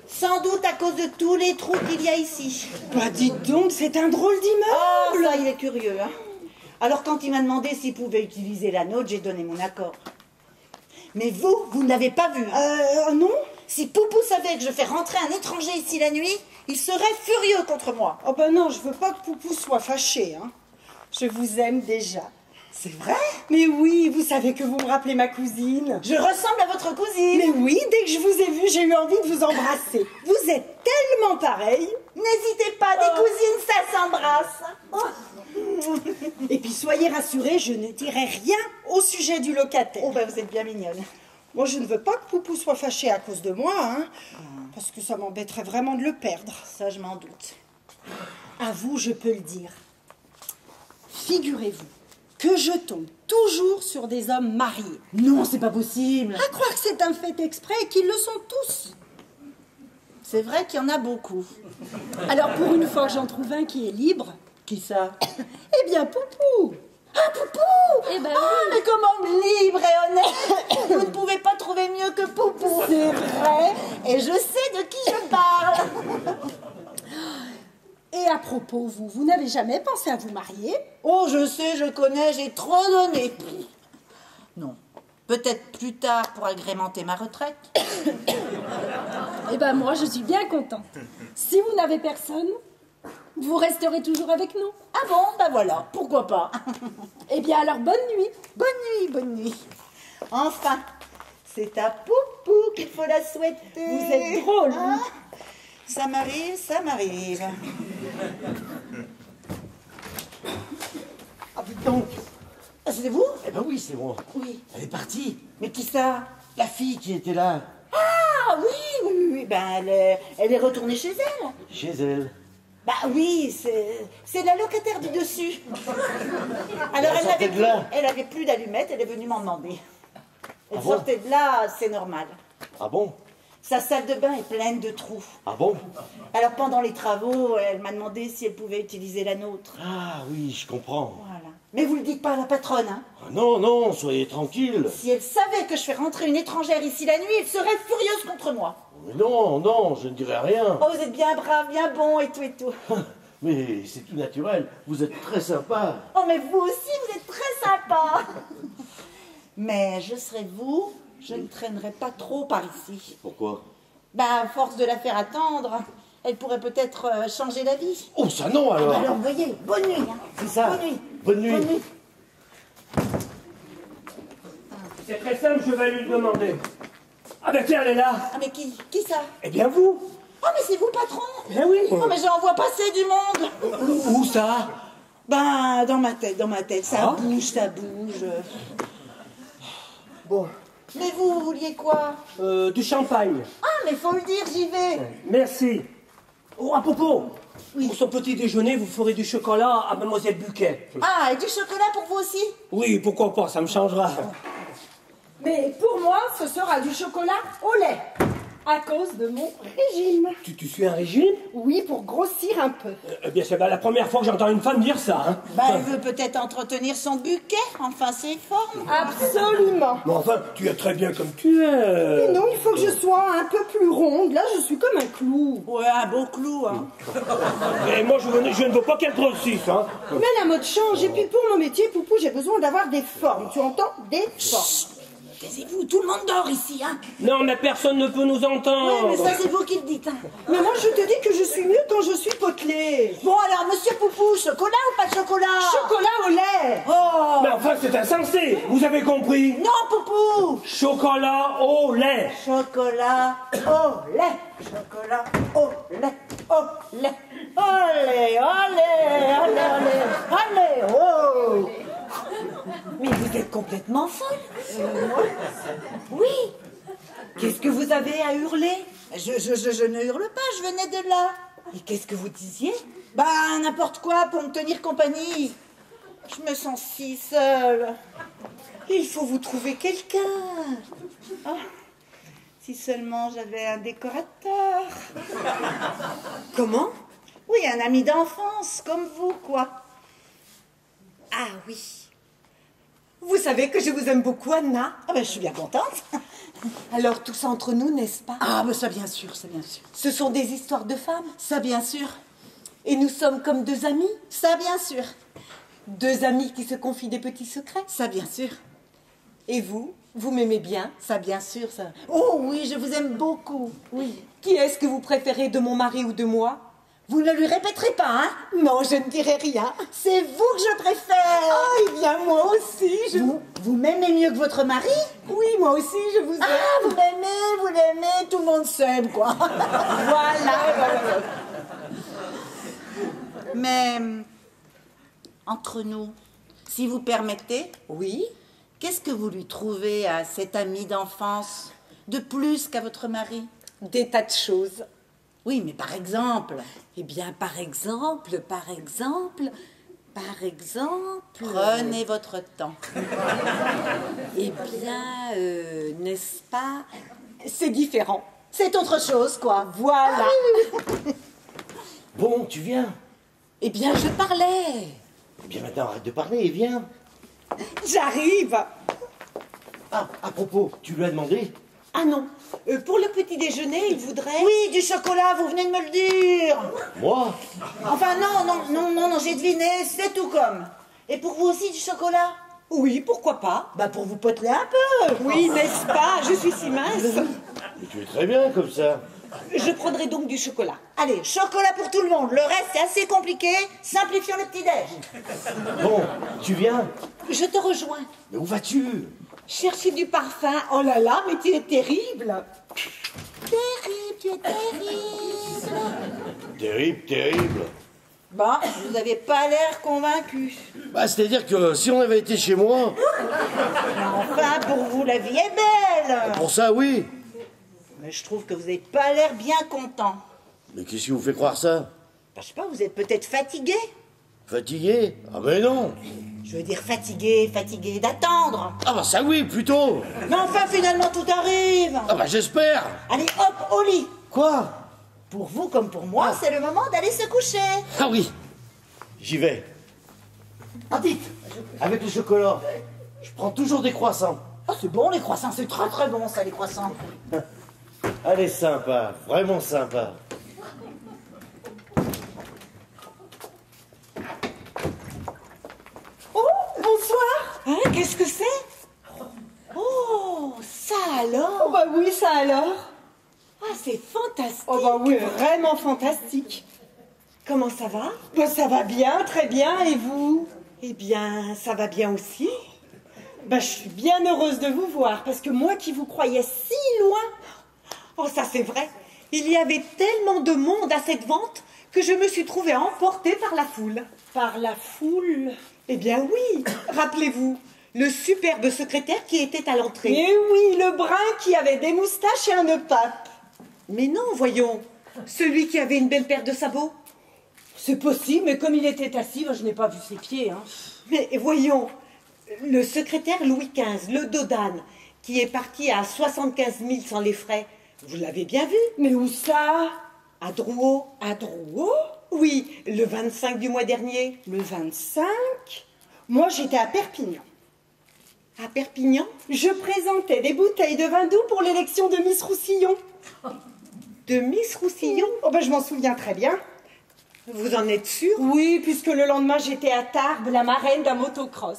Sans doute à cause de tous les trous qu'il y a ici. Bah dites donc, c'est un drôle Oh, d'immeuble. ça, il est curieux. Hein. Alors, quand il m'a demandé s'il pouvait utiliser la nôtre, j'ai donné mon accord. Mais vous, vous ne l'avez pas vu. hein. Euh, non Si Poupou savait que je fais rentrer un étranger ici la nuit, il serait furieux contre moi. Oh bah non, je veux pas que Poupou soit fâché. Hein. Je vous aime déjà. C'est vrai Mais oui, vous savez que vous me rappelez ma cousine. Je ressemble à votre cousine. Mais oui, dès que je vous ai vu, j'ai eu envie de vous embrasser. Vous êtes tellement pareil. N'hésitez pas, des cousines, ça s'embrasse. Et puis soyez rassurés, je ne dirai rien au sujet du locataire. Oh, bah vous êtes bien mignonne. Moi, je ne veux pas que Poupou soit fâché à cause de moi, hein, parce que ça m'embêterait vraiment de le perdre. Ça, je m'en doute. À vous, je peux le dire. Figurez-vous que je tombe toujours sur des hommes mariés. Non, c'est pas possible. À croire que c'est un fait exprès et qu'ils le sont tous. C'est vrai qu'il y en a beaucoup. Alors pour une fois j'en trouve un qui est libre, Qui ça eh bien Poupou Ah, Poupou Eh ben Ah, mais comment libre et honnête Vous ne pouvez pas trouver mieux que Poupou. C'est vrai. Et je sais de qui je parle. Et à propos, vous, vous n'avez jamais pensé à vous marier Oh, je sais, je connais, j'ai trop donné. Non. Peut-être plus tard pour agrémenter ma retraite. Eh ben moi, je suis bien contente. Si vous n'avez personne, vous resterez toujours avec nous. Ah bon, ben voilà, pourquoi pas. Eh bien alors, bonne nuit. Bonne nuit, bonne nuit. Enfin, c'est à Poupou qu'il faut la souhaiter. Vous êtes drôle. Hein? Ça m'arrive, ça m'arrive. Ah, dites donc. Ah, c'est vous? Eh ben oui, c'est moi. Oui. Elle est partie. Mais qui ça? La fille qui était là, Ah oui, oui, oui, oui. Ben, elle est, elle est retournée chez elle. chez elle. Bah oui, c'est c'est la locataire du dessus. Alors Elle elle sortait avait, de plus, là elle avait plus d'allumettes, elle est venue m'en demander. Elle Ah bon? sortait de là, c'est normal. Ah bon? Sa salle de bain est pleine de trous. Ah bon? Alors pendant les travaux, elle m'a demandé si elle pouvait utiliser la nôtre. Ah oui, je comprends. Voilà. Mais vous le dites pas à la patronne, hein? Ah non, non, soyez tranquille. Si elle savait que je fais rentrer une étrangère ici la nuit, elle serait furieuse contre moi. Mais non, non, je ne dirai rien. Oh, vous êtes bien brave, bien bon et tout et tout. Mais c'est tout naturel. Vous êtes très sympa. Oh, mais vous aussi, vous êtes très sympa. Mais je serai vous, je ne traînerai pas trop par ici. Pourquoi? Ben, à force de la faire attendre, elle pourrait peut-être euh, changer d'avis. Oh, ça non alors Alors, vous voyez, bonne nuit. hein. C'est ça. Bonne nuit. Bonne nuit. Bonne nuit. C'est très simple, je vais lui demander. Ah ben tiens, elle est là. Ah, mais qui Qui ça? Eh bien vous Oh, mais c'est vous, patron Eh oui. Oh, mais j'en vois passer du monde Où ça? Ben, dans ma tête, dans ma tête, ça Ah. bouge, ça bouge. Bon. Mais vous, vous vouliez quoi Euh, Du champagne. Ah, mais faut le dire, j'y vais. Merci. Oh, à propos, pour son petit déjeuner, vous ferez du chocolat à Mademoiselle Buquet. Ah, et du chocolat pour vous aussi Oui, pourquoi pas, ça me changera. Mais pour moi, ce sera du chocolat au lait. À cause de mon régime. Tu, tu suis un régime Oui, pour grossir un peu. Eh bien, c'est pas la première fois que j'entends une femme dire ça. Hein. Ben, elle veut peut-être entretenir son buquet, enfin ses formes. Absolument. Mais enfin, tu es très bien comme tu es. Mais non, il faut que je sois un peu plus ronde. Là, je suis comme un clou. Ouais, un beau clou, hein. Et moi, je, veux- je ne veux pas qu'elle grossisse. Hein. Mais la mode change. Et puis pour mon métier, Poupou, j'ai besoin d'avoir des formes. Tu entends? Des formes. Taisez-vous, tout le monde dort ici, hein. Non, mais personne ne peut nous Ouais, entendre. mais ça, c'est vous qui le dites, hein. Mais moi, je te dis que je suis mieux quand je suis potelée. Bon, alors, monsieur Poupou, chocolat ou pas de chocolat? Chocolat au lait. Oh Mais enfin, c'est insensé. Vous avez compris? Non, Poupou Chocolat au lait. Chocolat au lait Chocolat au lait au lait Allez, allez, allez, allez, allez, oh Mais vous êtes complètement folle Oui Qu'est-ce que vous avez à hurler? Je, je, je, je ne hurle pas, je venais de là. Et qu'est-ce que vous disiez? Bah, n'importe quoi pour me tenir compagnie. Je me sens si seule. Il faut vous trouver quelqu'un. Ah, si seulement j'avais un décorateur. Comment? Oui, un ami d'enfance, comme vous, quoi. Ah oui. Vous savez que je vous aime beaucoup, Anna. Ah ben, je suis bien contente. Alors tout ça entre nous, n'est-ce pas? Ah, ben ça, bien sûr, ça, bien sûr. Ce sont des histoires de femmes? Ça, bien sûr. Et nous sommes comme deux amis? Ça, bien sûr. Deux amis qui se confient des petits secrets? Ça, bien sûr. Et vous Vous m'aimez bien? Ça, bien sûr, ça. Oh oui, je vous aime beaucoup. Oui. Qui est-ce que vous préférez de mon mari ou de moi? Vous ne lui répéterez pas, hein Non, je ne dirai rien. C'est vous que je préfère. Ah, eh bien moi aussi, je... Vous, vous m'aimez mieux que votre mari Oui, moi aussi, je vous aime. Ah, vous m'aimez, vous l'aimez, tout le monde s'aime, quoi. Voilà, voilà. Mais, entre nous, si vous permettez, Oui qu'est-ce que vous lui trouvez à cet ami d'enfance de plus qu'à votre mari? Des tas de choses. Oui, mais par exemple, Eh bien, par exemple, par exemple, Par exemple. Prenez votre temps. Eh bien, euh, n'est-ce pas? C'est différent. C'est autre chose, quoi. Voilà. Bon, tu viens. Eh bien, je parlais. Eh bien maintenant, arrête de parler et viens. J'arrive. Ah, à propos, tu lui as demandé Ah non. Euh, pour le petit déjeuner, il voudrait. Oui, du chocolat, vous venez de me le dire. Moi Enfin, non, non, non, non, non, j'ai deviné, c'est tout comme. Et pour vous aussi, du chocolat Oui, pourquoi pas Bah, pour vous poteler un peu. Oui, n'est-ce pas? Je suis si mince. Mais tu es très bien comme ça. Je prendrai donc du chocolat. Allez, chocolat pour tout le monde. Le reste, c'est assez compliqué. Simplifions le petit-déj. Bon, tu viens? Je te rejoins. Mais où vas-tu? Chercher du parfum. Oh là là, mais tu es terrible. Terrible, tu es terrible. Terrible, terrible. Bah, vous avez pas l'air convaincu. Bah, c'est-à-dire que si on avait été chez moi, Enfin, pour vous, la vie est belle. pour ça, oui. Mais je trouve que vous n'avez pas l'air bien content. Mais qu'est-ce qui vous fait croire ça? Bah, je sais pas, vous êtes peut-être fatigué. Fatigué? Ah ben non Je veux dire fatigué, fatigué d'attendre. Ah bah ça oui, plutôt Mais enfin, finalement, tout arrive. Ah bah j'espère Allez, hop, au lit. Quoi? Pour vous comme pour moi, c'est le moment d'aller se coucher. Ah oui J'y vais. Ah dites Avec le chocolat, je prends toujours des croissants. Oh, c'est bon, les croissants, c'est très très bon, ça, les croissants. Allez, sympa, vraiment sympa. Oh, bonsoir. Hein, qu'est-ce que c'est Oh, ça Oh alors. bah oui, ça alors. Ah, c'est fantastique. Oh bah oui, vraiment fantastique. Comment ça va Bah ça va bien, très bien, et vous Eh bien, ça va bien aussi. Bah je suis bien heureuse de vous voir, parce que moi qui vous croyais si loin, Oh, ça c'est vrai. Il y avait tellement de monde à cette vente que je me suis trouvée emportée par la foule. par la foule. Eh bien oui, rappelez-vous, le superbe secrétaire qui était à l'entrée. Mais oui, le brun qui avait des moustaches et un nœud pape. Mais non, voyons, celui qui avait une belle paire de sabots. C'est possible, mais comme il était assis, je n'ai pas vu ses pieds. Hein. Mais voyons, le secrétaire Louis XV, le Dodane, qui est parti à 75 000 sans les frais, vous l'avez bien vu Mais où ça? À Drouot. À Drouot? Oui, le 25 du mois dernier. Le 25 Moi j'étais à Perpignan. À Perpignan Je présentais des bouteilles de vin doux pour l'élection de Miss Roussillon. De Miss Roussillon? Oh ben je m'en souviens très bien. Vous en êtes sûr? Oui, puisque le lendemain j'étais à Tarbes, la marraine d'un motocross.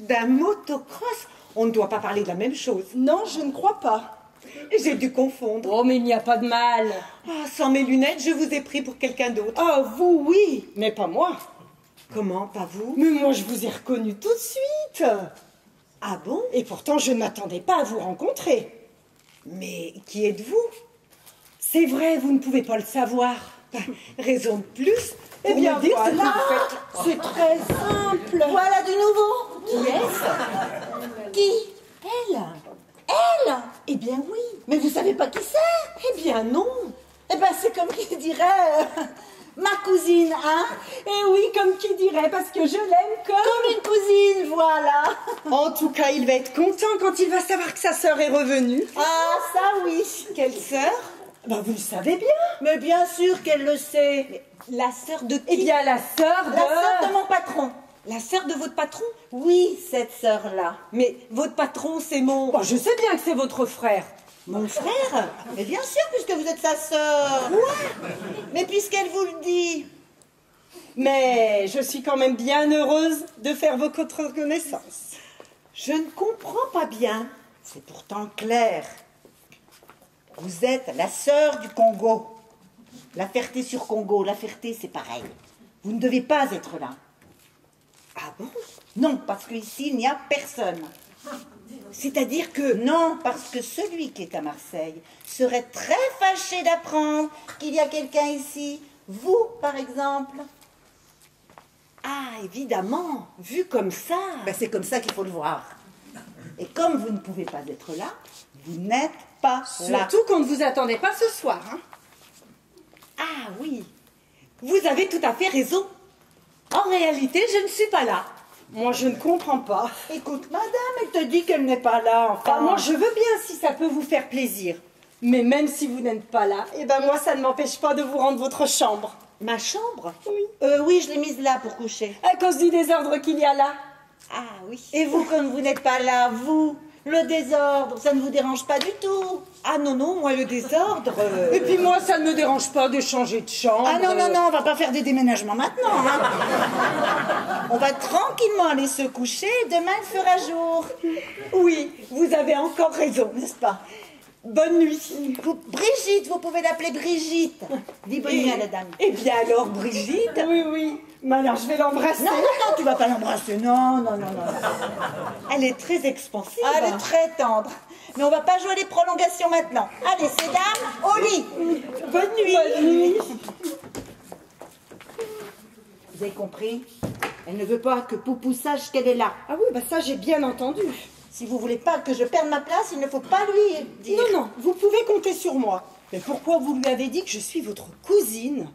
D'un motocross? On ne doit pas parler de la même chose. Non, je ne crois pas. J'ai dû confondre. Oh mais il n'y a pas de mal. Ah, sans mes lunettes, je vous ai pris pour quelqu'un d'autre. Oh vous oui, mais pas moi. Comment, pas vous? Mais moi je vous ai reconnu tout de suite. Ah bon? Et pourtant je ne m'attendais pas à vous rencontrer. Mais qui êtes-vous? C'est vrai, vous ne pouvez pas le savoir. Bah, Raison de plus Eh bien me dire ce que voilà, vous faites. c'est très simple. Voilà du nouveau. Qui est-ce? Qui? Elle Elle? Eh bien oui. Mais vous savez pas qui c'est? Eh bien non. Eh ben c'est comme qui dirait euh, ma cousine, hein Eh oui, comme qui dirait, parce que je l'aime comme... Comme une cousine, voilà. En tout cas, il va être content quand il va savoir que sa sœur est revenue. Ah ça oui. Quelle sœur? Ben, vous le savez bien. Mais bien sûr qu'elle le sait. La sœur de qui? Eh bien, la sœur de... La sœur de mon patron. La sœur de votre patron? Oui, cette sœur-là. Mais votre patron, c'est mon... Bon, je sais bien que c'est votre frère. Mon frère Mais bien sûr, puisque vous êtes sa sœur. Quoi Mais puisqu'elle vous le dit. Mais je suis quand même bien heureuse de faire votre connaissance. Je ne comprends pas bien. C'est pourtant clair. Vous êtes la sœur du Congo. La Ferté sur Congo. La Ferté, c'est pareil. Vous ne devez pas être là. Ah bon? Non, parce qu'ici, il n'y a personne. C'est-à-dire que... Non, parce que celui qui est à Marseille serait très fâché d'apprendre qu'il y a quelqu'un ici. Vous, par exemple. Ah, évidemment, vu comme ça... Ben, c'est comme ça qu'il faut le voir. Et comme vous ne pouvez pas être là, vous n'êtes pas là. Surtout qu'on ne vous attendait pas ce soir. Hein. Ah oui. Vous avez tout à fait raison. En réalité, je ne suis pas là. Moi, je ne comprends pas. Écoute, madame, elle te dit qu'elle n'est pas là, enfin. Enfin, moi, je veux bien si ça peut vous faire plaisir. Mais même si vous n'êtes pas là, eh ben moi, ça ne m'empêche pas de vous rendre votre chambre. Ma chambre? Oui. Euh, oui, je l'ai mise là pour coucher. À cause du désordre qu'il y a là. Ah oui. Et vous, comme vous n'êtes pas là, vous, le désordre, ça ne vous dérange pas du tout Ah non, non, moi, le désordre. euh, Et Et puis moi, ça ne me dérange pas de changer de chambre. Ah non, non, non, on va pas faire des déménagements maintenant. hein. on va tranquillement aller se coucher, demain il fera jour. Oui, vous avez encore raison. N'est-ce pas? Bonne nuit. Vous- Brigitte, vous pouvez l'appeler Brigitte. Dis bonne nuit à la dame. Eh bien alors, Brigitte? Oui, oui. Mais alors, je vais l'embrasser. Non, non, non, tu vas pas l'embrasser. Non, non, non, non. Elle est très expansive. Ah, elle est très tendre. Mais on va pas jouer les prolongations maintenant. Allez, ces dames, au lit. Bonne nuit. Bonne nuit. Vous avez compris? Elle ne veut pas que Poupou sache qu'elle est là. Ah oui, bah ça, j'ai bien entendu. Si vous voulez pas que je perde ma place, il ne faut pas lui dire. Non, non, vous pouvez compter sur moi. Mais pourquoi vous lui avez dit que je suis votre cousine?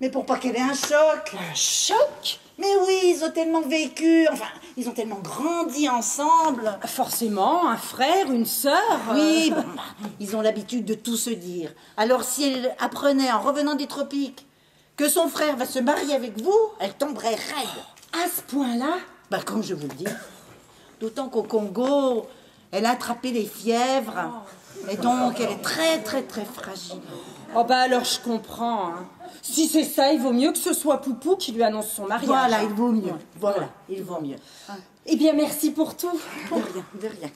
Mais pour pas qu'elle ait un choc. Un choc? Mais oui, ils ont tellement vécu, enfin, ils ont tellement grandi ensemble. Forcément, un frère, une sœur. Oui, bon, bah, ils ont l'habitude de tout se dire. Alors si elle apprenait en revenant des tropiques que son frère va se marier avec vous, elle tomberait raide. À ce point-là? Bah comme je vous le dis. D'autant qu'au Congo, elle a attrapé les fièvres. Et donc elle est très très très fragile. Oh bah alors je comprends. hein. Si c'est ça, il vaut mieux que ce soit Poupou qui lui annonce son mariage. Voilà, il vaut mieux. Voilà, il vaut mieux. Eh bien, merci pour tout. De rien, de rien.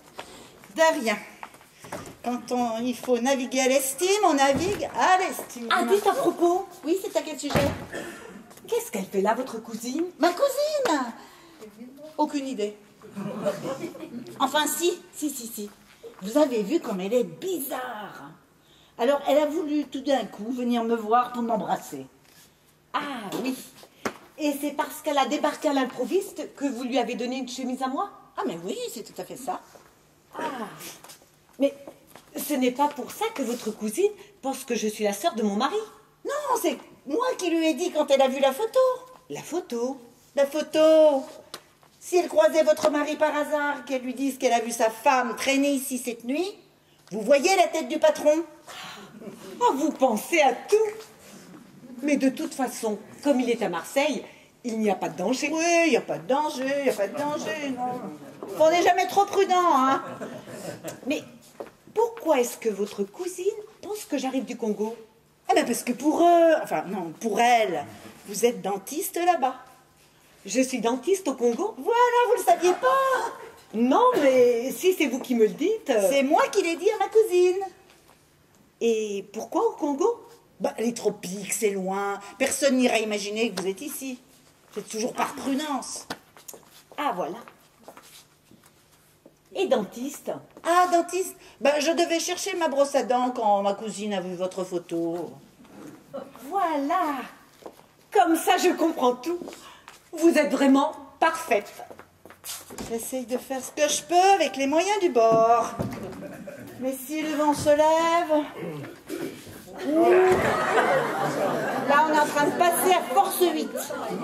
De rien. Quand on, il faut naviguer à l'estime, on navigue à l'estime. Ah, dites à propos, Oui, c'est à quel sujet? Qu'est-ce qu'elle fait là, votre cousine? Ma cousine Aucune idée. Enfin, si, si, si, si. Vous avez vu comme elle est bizarre. Alors, elle a voulu tout d'un coup venir me voir pour m'embrasser. Ah oui. Et c'est parce qu'elle a débarqué à l'improviste que vous lui avez donné une chemise à moi? Ah, mais oui, c'est tout à fait ça. Ah. Mais ce n'est pas pour ça que votre cousine pense que je suis la sœur de mon mari. Non, c'est moi qui lui ai dit quand elle a vu la photo. La photo? La photo Si elle croisait votre mari par hasard, qu'elle lui dise qu'elle a vu sa femme traîner ici cette nuit, vous voyez la tête du patron? Oh, vous pensez à tout Mais de toute façon, comme il est à Marseille, il n'y a pas de danger. Oui, il n'y a pas de danger, il n'y a pas de danger, non. On n'est jamais trop prudent, hein. Mais pourquoi est-ce que votre cousine pense que j'arrive du Congo? Eh ben parce que pour eux, enfin non, pour elle, vous êtes dentiste là-bas. Je suis dentiste au Congo Voilà, vous le saviez pas Non, mais si c'est vous qui me le dites. C'est moi qui l'ai dit à ma cousine. Et pourquoi au Congo? Bah, les tropiques, c'est loin. Personne n'ira imaginer que vous êtes ici. C'est toujours par prudence. Ah, voilà. Et dentiste? Ah, dentiste Bah, je devais chercher ma brosse à dents quand ma cousine a vu votre photo. Voilà Comme ça, je comprends tout. Vous êtes vraiment parfaite. J'essaye de faire ce que je peux avec les moyens du bord. Mais si le vent se lève. Là, on est en train de passer à force 8.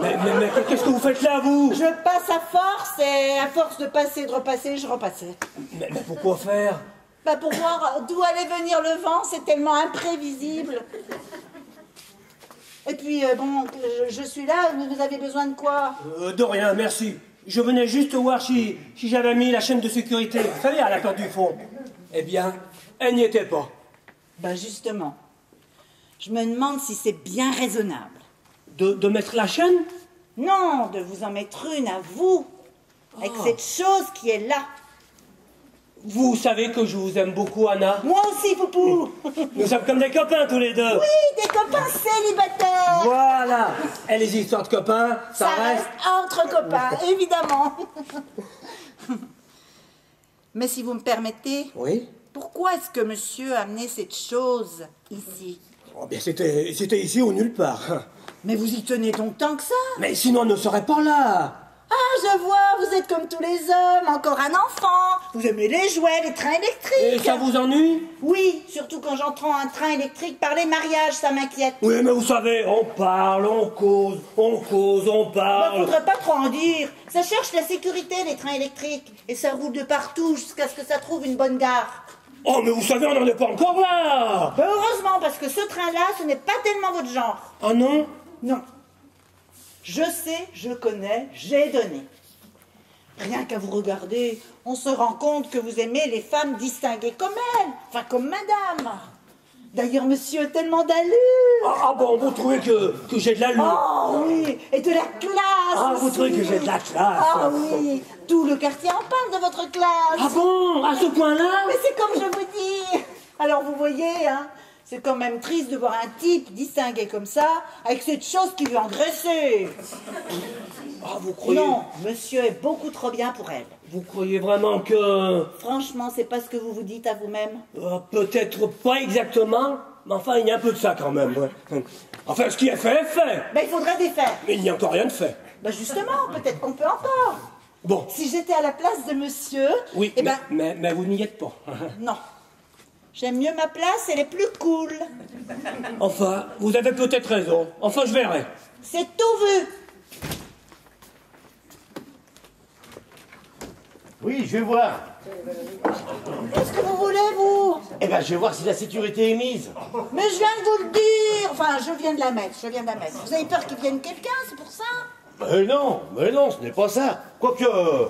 Mais, mais, mais qu'est-ce que vous faites là, vous? Je passe à force et à force de passer et de repasser, je repassais. mais, mais pourquoi faire? Bah pour voir d'où allait venir le vent, c'est tellement imprévisible. Et puis, euh, bon, je, je suis là, vous avez besoin de quoi? Euh, De rien, merci. Je venais juste voir si, si j'avais mis la chaîne de sécurité, vous savez, à la porte du fond. Eh bien, elle n'y était pas. Ben justement, je me demande si c'est bien raisonnable. De, de mettre la chaîne? Non, de vous en mettre une à vous, avec cette chose qui est là. Vous savez que je vous aime beaucoup, Anna. Moi aussi, Poupou Nous sommes comme des copains tous les deux. Oui, des copains célibataires Voilà. Et les histoires de copains, ça, reste entre copains, évidemment. Mais si vous me permettez, Oui. pourquoi est-ce que monsieur a amené cette chose ici? Oh, bien, c'était, c'était ici ou nulle part. Mais vous y tenez donc tant que ça? Mais sinon, on ne serait pas là. Ah, je vois, vous êtes comme tous les hommes, encore un enfant. Vous aimez les jouets, les trains Et électriques. ça vous ennuie? Oui, surtout quand j'entends un train électrique par les mariages, ça m'inquiète. Oui, mais vous savez, on parle, on cause, on cause, on Bah, parle. faudrait pas trop en dire. Ça cherche la sécurité, les trains électriques. Et ça roule de partout jusqu'à ce que ça trouve une bonne gare. Oh, mais vous savez, on n'en est pas encore là Bah, heureusement, parce que ce train-là, ce n'est pas tellement votre genre. Ah non? Non. Je sais, je connais, j'ai donné. Rien qu'à vous regarder, on se rend compte que vous aimez les femmes distinguées comme elle, enfin comme madame. D'ailleurs, monsieur tellement d'allure. ah, ah bon, vous trouvez que, que j'ai de l'allure? Oh oui, et de la classe. Ah, vous aussi. trouvez que j'ai de la classe? Ah oui, tout le quartier en parle de votre classe. Ah bon À ce point-là? Mais c'est comme je vous dis. Alors vous voyez, hein, c'est quand même triste de voir un type distingué comme ça, avec cette chose qui veut engraisser. Ah, vous croyez Non, monsieur est beaucoup trop bien pour elle. Vous croyez vraiment que... Franchement, c'est pas ce que vous vous dites à vous-même. Euh, Peut-être pas exactement, mais enfin, il y a un peu de ça quand même. ouais. Enfin, ce qui est fait est fait. Ben, il faudrait défaire. Mais il n'y a encore rien de fait. Ben, justement, peut-être qu'on peut encore. Bon, Si j'étais à la place de monsieur, oui, eh mais, ben, mais, mais vous n'y êtes pas. non. J'aime mieux ma place, elle est plus cool. Enfin, vous avez peut-être raison. Enfin, je verrai. C'est tout vu. Oui, je vais voir. Qu'est-ce que vous voulez, vous? Eh ben, je vais voir si la sécurité est mise. Mais je viens de vous le dire. Enfin, je viens de la mettre, je viens de la mettre. Vous avez peur qu'il vienne quelqu'un, c'est pour ça? Mais non, mais non, ce n'est pas ça. Quoique, euh,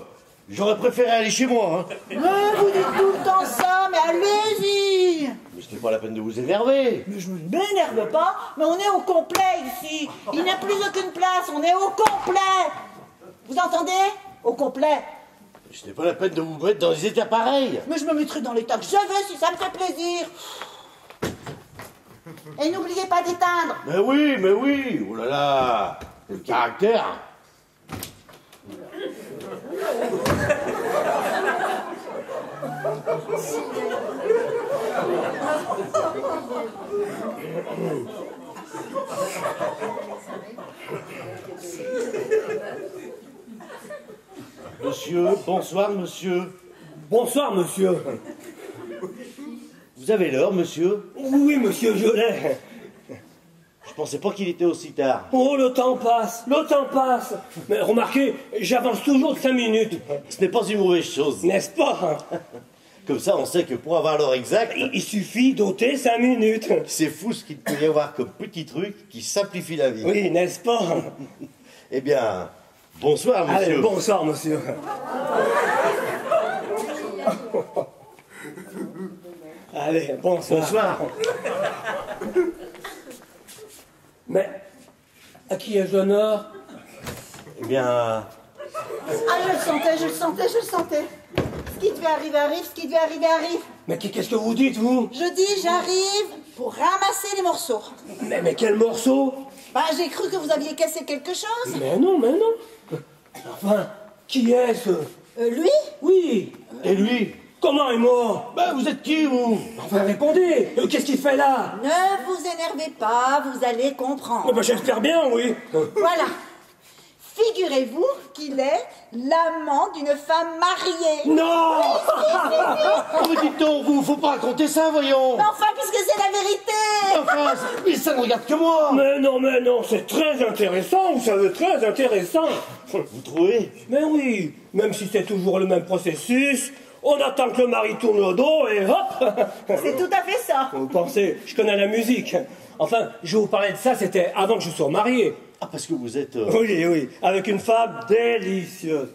j'aurais préféré aller chez moi. Hein. Mais vous dites tout le temps ça, mais allez-y Mais ce n'est pas la peine de vous énerver. Mais je ne m'énerve pas, mais on est au complet ici. Il n'y a plus aucune place, on est au complet. Vous entendez? Au complet. Ce n'est pas la peine de vous mettre dans des états pareils. Mais je me mettrai dans l'état que je veux si ça me fait plaisir. Et n'oubliez pas d'éteindre. Mais oui, mais oui. Oh là là. Le caractère. Monsieur, bonsoir monsieur. Bonsoir, monsieur. Vous avez l'heure, monsieur Oui, monsieur, je l'ai. Je pensais pas qu'il était aussi tard. Oh, le temps passe, le temps passe. Mais remarquez, j'avance toujours de cinq minutes. Ce n'est pas une mauvaise chose. N'est-ce pas Comme ça, on sait que pour avoir l'heure exacte, Il suffit d'ôter cinq minutes. c'est fou ce qu'il peut y avoir comme petit truc qui simplifie la vie. Oui, n'est-ce pas? Eh bien, bonsoir, Allez, monsieur. bonsoir, monsieur. Allez, bonsoir. Bonsoir. Mais, à qui ai-je l'honneur? Eh bien, Ah, je le sentais, je le sentais, je le sentais. Ce qui devait arriver arrive, ce qui devait arriver arrive. Mais qu'est-ce que vous dites, vous? Je dis, j'arrive pour ramasser les morceaux. mais, mais quel morceau Bah, j'ai cru que vous aviez cassé quelque chose. Mais non, mais non. Enfin, qui est-ce? Euh, lui? Oui. et lui? Comment est mort Ben, vous êtes qui, vous Enfin, répondez. Euh, Qu'est-ce qu'il fait là Ne vous énervez pas, vous allez comprendre. Oh, ben, J'espère bien, oui. Voilà. Figurez-vous qu'il est l'amant d'une femme mariée. Non mais dites donc, vous, faut pas raconter ça, voyons Mais enfin, puisque c'est la vérité Enfin, mais ça ne regarde que moi Mais non, mais non, c'est très intéressant, vous savez, très intéressant. Vous trouvez? Mais oui, même si c'est toujours le même processus, on attend que le mari tourne le dos et hop C'est tout à fait ça. Vous pensez, je connais la musique. Enfin, je vous parlais de ça, c'était avant que je sois marié. Ah, parce que vous êtes... euh, Oui, oui, avec une femme délicieuse.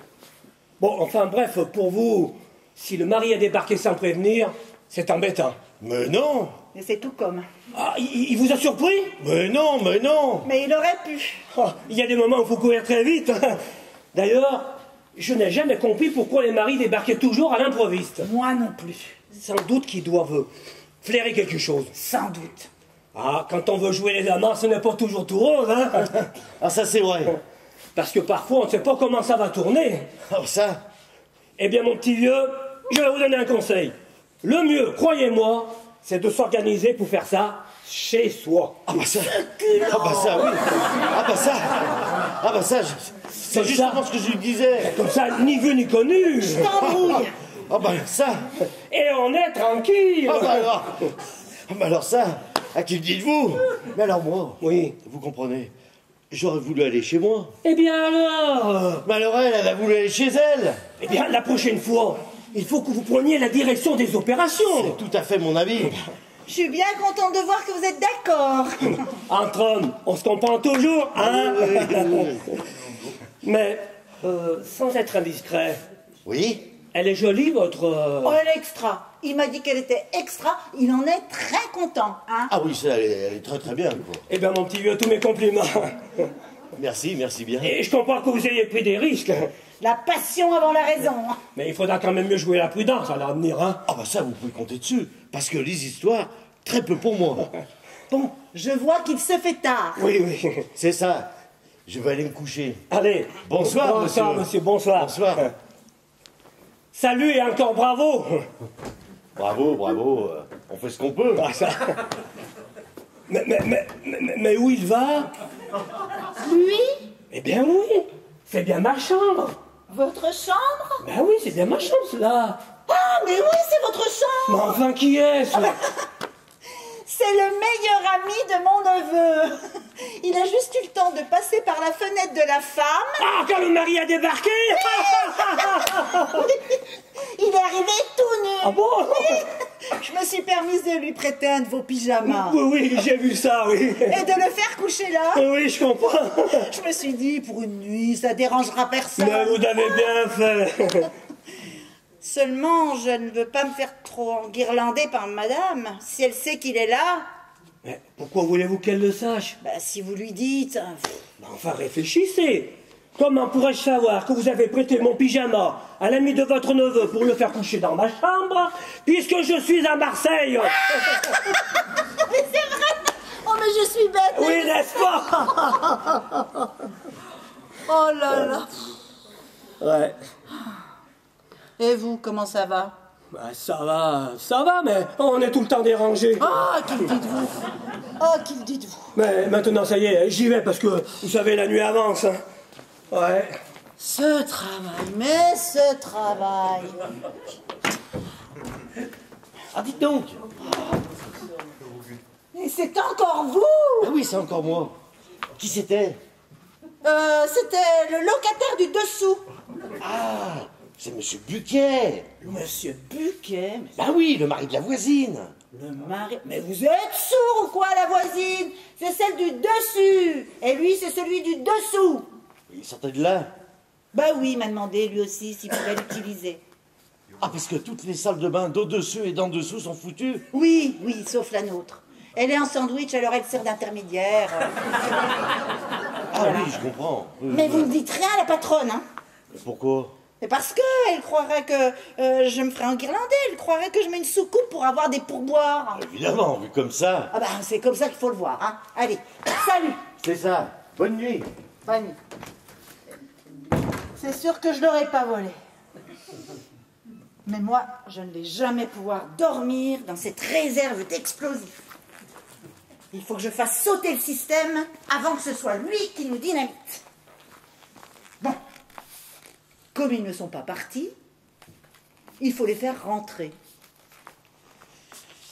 Bon, enfin bref, pour vous, si le mari a débarqué sans prévenir, c'est embêtant. Mais non Mais c'est tout comme. Ah, il, il vous a surpris? Mais non, mais non Mais il aurait pu. Oh, Il y a des moments où il faut courir très vite. D'ailleurs, je n'ai jamais compris pourquoi les maris débarquaient toujours à l'improviste. Moi non plus. Sans doute qu'ils doivent flairer quelque chose. Sans doute. Ah, quand on veut jouer les amants, ce n'est pas toujours tout rose, hein Ah, ça c'est vrai. Parce que parfois, on ne sait pas comment ça va tourner. Ah, ça Eh bien, mon petit vieux, je vais vous donner un conseil. Le mieux, croyez-moi, c'est de s'organiser pour faire ça chez soi. Ah bah ça Ah bah ça, oui Ah bah ça Ah bah ça, je- C'est justement ça. ce que je lui disais. Comme ça, ni vu ni connu. T'embrouille. Ah bah ça Et on est tranquille. Ah bah alors Ah bah alors ça À qui le dites-vous Mais alors moi, Oui. vous comprenez J'aurais voulu aller chez moi. Eh bien alors Mais alors elle, elle a voulu aller chez elle Eh bien, la prochaine fois, il faut que vous preniez la direction des opérations. Tout à fait mon avis. Je suis bien contente de voir que vous êtes d'accord. Entre hommes, on se comprend toujours, hein Mais, euh, sans être indiscret, Oui elle est jolie, votre... euh, Oh, elle est extra. Il m'a dit qu'elle était extra. Il en est très content. Hein Ah oui, ça, elle est, elle est très très bien. quoi. Eh bien, mon petit vieux, tous mes compliments. Merci, merci bien. Et je comprends que vous ayez pris des risques. La passion avant la raison. Mais il faudra quand même mieux jouer la prudence à l'avenir, hein Ah bah ça, vous pouvez compter dessus. Parce que les histoires, très peu pour moi. Bon, je vois qu'il se fait tard. Oui, oui. C'est ça. Je vais aller me coucher. Allez. Bonsoir, bonsoir monsieur. monsieur. Bonsoir. Bonsoir. Salut et encore bravo. Bravo, bravo. On fait ce qu'on peut. Ah, ça. Mais, mais, mais, mais, mais où il va? Lui? Eh bien oui. C'est bien ma chambre. Votre chambre? Ben oui, c'est bien ma chambre, cela. Ah, mais oui, c'est votre Mais chambre enfin, qui est-ce? C'est le meilleur ami de mon neveu. Il a juste eu le temps de passer par la fenêtre de la femme. Ah, quand le mari a débarqué Il est arrivé tout nu. Ah bon Je me suis permise de lui prêter un de vos pyjamas. Oui, oui, j'ai vu ça, oui. Et de le faire coucher là. Oui, je comprends. Je me suis dit, pour une nuit, ça dérangera personne. Mais vous avez bien fait. Seulement, je ne veux pas me faire trop enguirlander par madame. Si elle sait qu'il est là, Mais pourquoi voulez-vous qu'elle le sache? Bah, si vous lui dites... hein, Ben, Enfin, réfléchissez. Comment pourrais-je savoir que vous avez prêté mon pyjama à l'ami de votre neveu pour le faire coucher dans ma chambre, puisque je suis à Marseille? Mais c'est vrai. Oh, mais je suis bête. Oui, n'est-ce pas? Oh là là. Ouais. Et vous, comment ça va? Ben, ça va, ça va, mais on est tout le temps dérangé. Oh, qu'il dites-vous Oh, qu'il dites-vous Mais maintenant, ça y est, j'y vais parce que, vous savez, la nuit avance. hein. Ouais. Ce travail, mais ce travail Ah, dites donc Et c'est encore vous Ah oui, c'est encore moi. Qui c'était? Euh, C'était le locataire du dessous. Ah, c'est Monsieur Buquet. Monsieur Buquet, mais Bah oui, le mari de la voisine. le mari... Mais vous êtes sourd ou quoi, la voisine? C'est celle du dessus Et lui, c'est celui du dessous Il sortait de là. Bah oui, il m'a demandé, lui aussi, s'il pouvait l'utiliser. Ah, parce que toutes les salles de bain d'au-dessus et d'en-dessous sont foutues. Oui, oui, sauf la nôtre. Elle est en sandwich, alors elle sert d'intermédiaire. Ah oui, je comprends. Oui, Mais oui. vous ne dites rien à la patronne, hein Pourquoi? Mais parce que elle croirait que euh, je me ferais enguirlander, elle croirait que je mets une soucoupe pour avoir des pourboires. Évidemment, vu comme ça. Ah bah c'est comme ça qu'il faut le voir, hein. Allez, salut C'est ça. Bonne nuit. Bonne nuit. C'est sûr que je l'aurais pas volé. Mais moi, je ne vais jamais pouvoir dormir dans cette réserve d'explosifs. Il faut que je fasse sauter le système avant que ce soit lui qui nous dynamite. Comme ils ne sont pas partis, il faut les faire rentrer.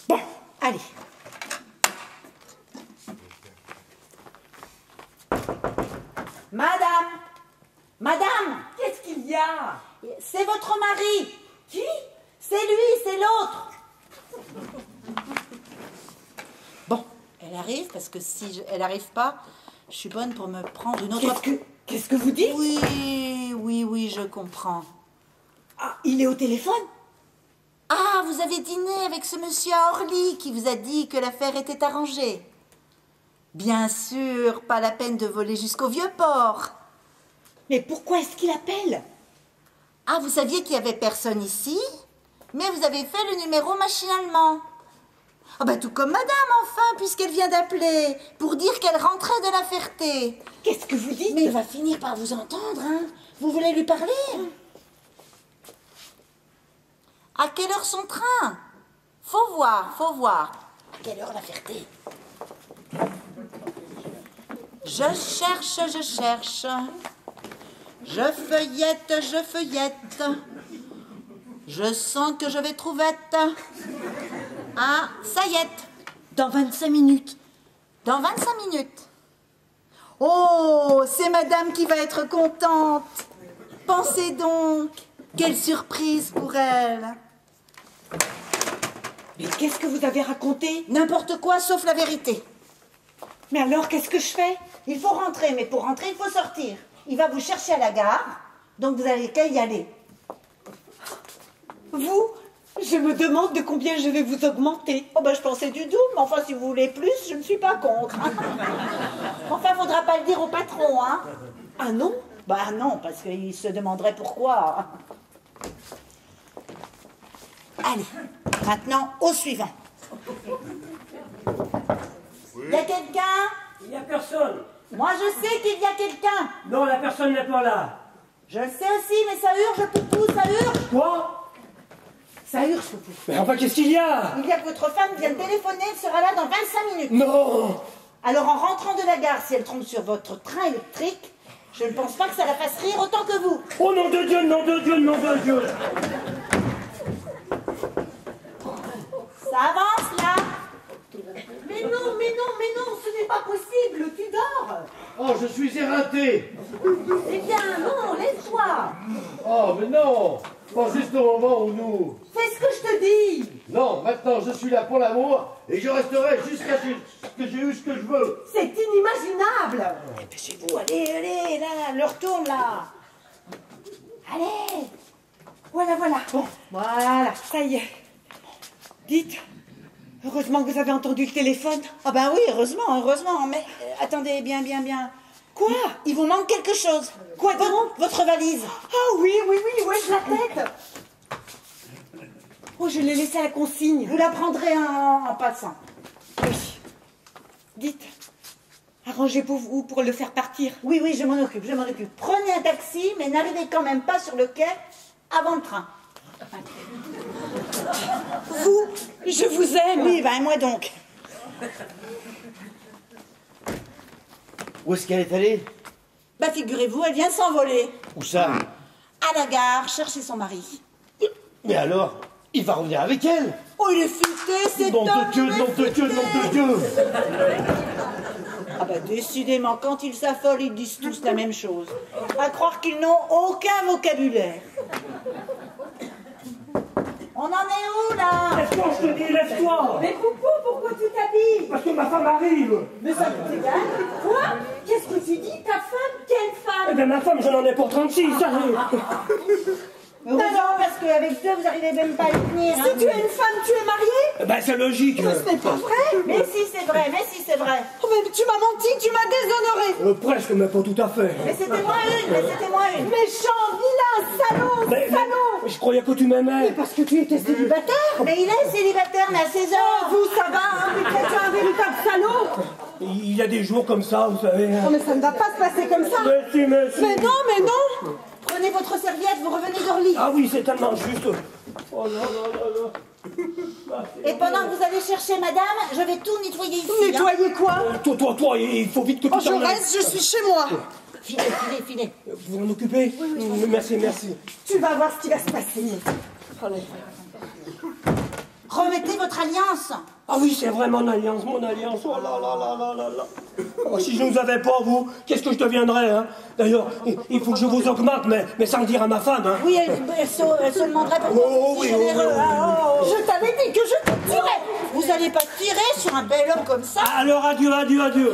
Bon, allez. Madame Madame Qu'est-ce qu'il y a? C'est votre mari. Qui? C'est lui, c'est l'autre. Bon, elle arrive parce que si je- elle arrive pas, je suis bonne pour me prendre une autre... Qu'est-ce que, vous dites? Oui, oui, oui, je comprends. Ah, il est au téléphone? Ah, vous avez dîné avec ce monsieur à Orly qui vous a dit que l'affaire était arrangée. Bien sûr, pas la peine de voler jusqu'au vieux port. Mais pourquoi est-ce qu'il appelle? Ah, vous saviez qu'il y avait personne ici, mais vous avez fait le numéro machinalement. Ah bah tout comme madame, enfin, puisqu'elle vient d'appeler pour dire qu'elle rentrait de la Ferté. Qu'est-ce que vous dites? Mais il va finir par vous entendre, hein. Vous voulez lui parler? À quelle heure son train? Faut voir, faut voir. À quelle heure la Ferté? Je cherche, je cherche. Je feuillette, je feuillette. Je sens que je vais trouver. Ah, ça y est. Dans 25 minutes. Dans 25 minutes. Oh, c'est madame qui va être contente. Pensez donc. Quelle surprise pour elle. Mais qu'est-ce que vous avez raconté? N'importe quoi sauf la vérité. Mais alors, qu'est-ce que je fais? Il faut rentrer, mais pour rentrer, il faut sortir. Il va vous chercher à la gare, donc vous allez qu'à y aller. Vous Je me demande de combien je vais vous augmenter. Oh ben je pensais du double, mais enfin si vous voulez plus, je ne suis pas contre. hein. enfin, faudra pas le dire au patron, hein. Ah non? Bah non, parce qu'il se demanderait pourquoi. Allez, maintenant au suivant. Il y a quelqu'un? Il n'y a personne. Moi je sais qu'il y a quelqu'un. Non, la personne n'est pas là. Je le sais aussi, mais ça urge, Poupou, ça urge. Quoi? Ça urge, Poupou. Mais enfin, qu'est-ce qu'il y a Il y a que votre femme vient de téléphoner, elle sera là dans 25 minutes. Non Alors en rentrant de la gare, si elle tombe sur votre train électrique, je ne pense pas que ça la fasse rire autant que vous. Oh nom de Dieu, nom de Dieu, nom de Dieu Ça avance Mais non, mais non, mais non, ce n'est pas possible, tu dors. Oh, je suis éreinté. Eh bien, non, laisse-toi. Oh, mais non Pas juste au moment où nous... Fais ce que je te dis. Non, maintenant je suis là pour l'amour et je resterai jusqu'à ce que j'ai eu ce que je veux. C'est inimaginable. Dépêchez-vous, allez, allez, là, l'heure tourne là. Allez. Voilà, voilà. Bon, Voilà ça y est. Dites, heureusement que vous avez entendu le téléphone. Ah ben oui, heureusement, heureusement, mais euh, attendez, bien, bien, bien. Quoi? Il vous manque quelque chose. Quoi donc? Votre valise. Ah oui, oui, oui, ouais, je la tête Oh, je l'ai laissée à la consigne. Vous la prendrez en, en passant. Oui. Dites, arrangez-vous vous pour le faire partir. Oui, oui, je m'en occupe, je m'en occupe. Prenez un taxi, mais n'arrivez quand même pas sur le quai avant le train. Vous, je vous aime. Oui, ben moi donc. Où est-ce qu'elle est allée? Bah figurez-vous, elle vient de s'envoler. Où ça? À la gare, chercher son mari. Mais alors, il va revenir avec elle? Oh, il est futé, c'est Nom de Dieu, nom de Dieu, nom de Dieu Ah bah décidément, quand ils s'affolent, ils disent tous la même chose. À croire qu'ils n'ont aucun vocabulaire. On en est où là Lève-toi, je te dis, lève-toi Mais Poupou, pourquoi tu t'habilles Parce que ma femme arrive. Mais ça t'égale Quoi Qu'est-ce que tu dis Ta femme? Quelle Eh femme bien, ma femme, j'en en ai pour 36, ça Heureusement, parce qu'avec deux, vous n'arrivez même pas à le tenir. hein. Si tu es une femme, tu es mariée Eh Ben, c'est logique Ce n'est pas vrai Mais si, c'est vrai, mais si, c'est vrai. Oh, mais tu m'as menti, tu m'as déshonoré Euh, Presque, mais pas tout à fait. Mais c'était moi une, mais c'était moi une. Méchant, vilain, salaud, Mais, mais- salaud je croyais que tu m'aimais. Parce que tu étais célibataire Mais il est célibataire, mais à 16 Oh, ans. vous, ça va, hein Mais tu es un véritable salaud Il y a des jours comme ça, vous savez. hein. Non, mais ça ne va pas se passer comme ça Mais si, mais si. Mais non, mais non Prenez votre serviette, vous revenez d'Orly. Ah oui, c'est tellement juste. Oh là. Et pendant que vous allez chercher madame, je vais tout nettoyer ici. hein. Nettoyer quoi? Euh, Toi, toi, toi, il faut vite que tu Oh, je t'en ailles. reste, je suis chez moi Filez, filez, filez. Vous vous en occupez? Merci, merci. Tu vas voir ce qui va se passer. Allez. Remettez votre alliance. Ah oui, c'est vrai, mon alliance, mon alliance. Oh là là là là là là. Oh, si je ne vous avais pas, vous, qu'est-ce que je deviendrais hein? D'ailleurs, il- il faut que je vous augmente, mais, mais sans le dire à ma femme. Hein. Oui, elle, elle se, elle se demanderait pourquoi Oh, vous oui, êtes si oh, généreux. oui, oh. Oh, oh. Je t'avais dit que je te tirais Vous n'allez pas tirer sur un bel homme comme ça. Alors, adieu, adieu, adieu.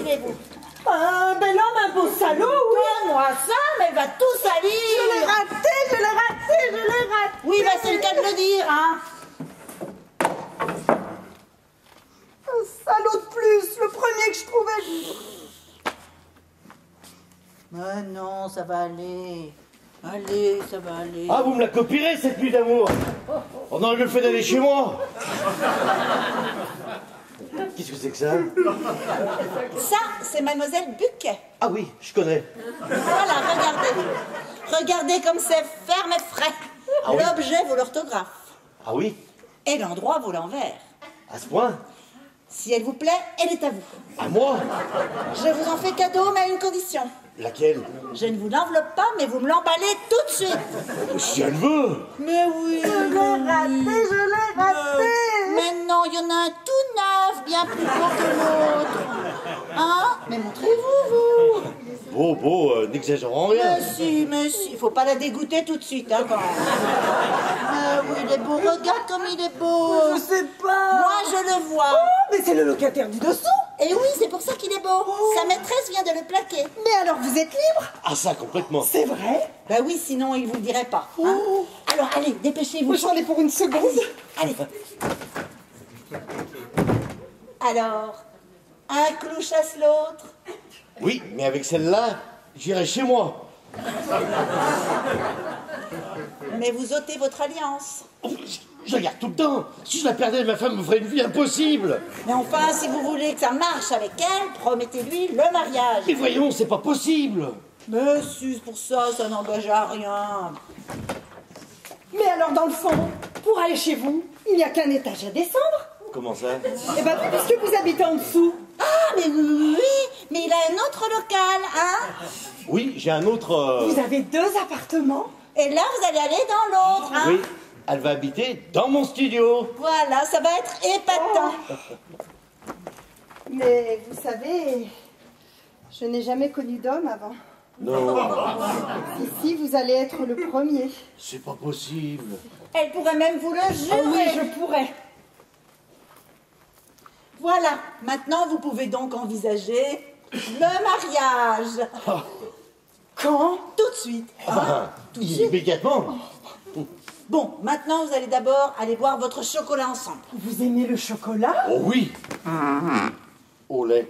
Un bel homme, un beau salaud, oui Donne-moi ça, mais va tout salir. Je l'ai raté, je l'ai raté, je l'ai raté Oui, bah c'est le cas de le dire, hein. Un salaud de plus, le premier que je trouvais Mais non, ça va aller. Allez, ça va aller. Ah, vous me la copierez cette nuit d'amour On aurait mieux fait d'aller chez moi Qu'est-ce que c'est que ça Ça, c'est mademoiselle Buquet. Ah oui, je connais. Voilà, regardez. Regardez comme c'est ferme et frais. Ah oui. L'objet vaut l'orthographe. Ah oui Et l'endroit vaut l'envers. À ce point Si elle vous plaît, elle est à vous. À moi Je vous en fais cadeau, mais à une condition. Laquelle? Je ne vous l'enveloppe pas, mais vous me l'emballez tout de suite. Si elle veut Mais oui. Je l'ai raté, je l'ai raté. Mais non, il y en a un tout neuf, bien plus beau que l'autre. Hein? Mais montrez-vous, vous. Beau, beau, euh, n'exagérons rien. Mais si, mais si. Faut pas la dégoûter tout de suite, hein, quand même. Ah oui, il est beau. Regarde comme il est beau. Je sais pas. Moi, je le vois. Oh, mais c'est le locataire du dessous. Et oui, c'est pour ça qu'il est beau. Sa maîtresse vient de le plaquer. Mais alors vous êtes libre? Ah ça, complètement. C'est vrai? Ben oui, sinon il vous le dirait pas. hein. Alors, allez, dépêchez-vous. J'en ai pour une seconde. Allez. Alors, un clou chasse l'autre. Oui, mais avec celle-là, j'irai chez moi. Mais vous ôtez votre alliance. Oh, je- Je la garde tout le temps. Si je la perdais, ma femme me ferait une vie impossible. Mais enfin, si vous voulez que ça marche avec elle, promettez-lui le mariage. Mais voyons, c'est pas possible. Mais si, c'est pour ça, ça n'engage à rien. Mais alors dans le fond, pour aller chez vous, il n'y a qu'un étage à descendre. Comment ça? Eh oui, puisque vous habitez en dessous. Ah, mais oui, mais il a un autre local, hein Oui, j'ai un autre... euh, Vous avez deux appartements. Et là, vous allez aller dans l'autre, hein Oui, elle va habiter dans mon studio. Voilà, ça va être épatant. Mais vous savez, je n'ai jamais connu d'homme avant. Non, Ici, vous allez être le premier. c'est pas possible. Elle pourrait même vous le Ah jurer. oui, je pourrais. Voilà, maintenant vous pouvez donc envisager le mariage. Quand? Tout de suite. hein? Ah, immédiatement. Bon, maintenant vous allez d'abord aller boire votre chocolat ensemble. Vous aimez le chocolat? Oh oui. Au lait.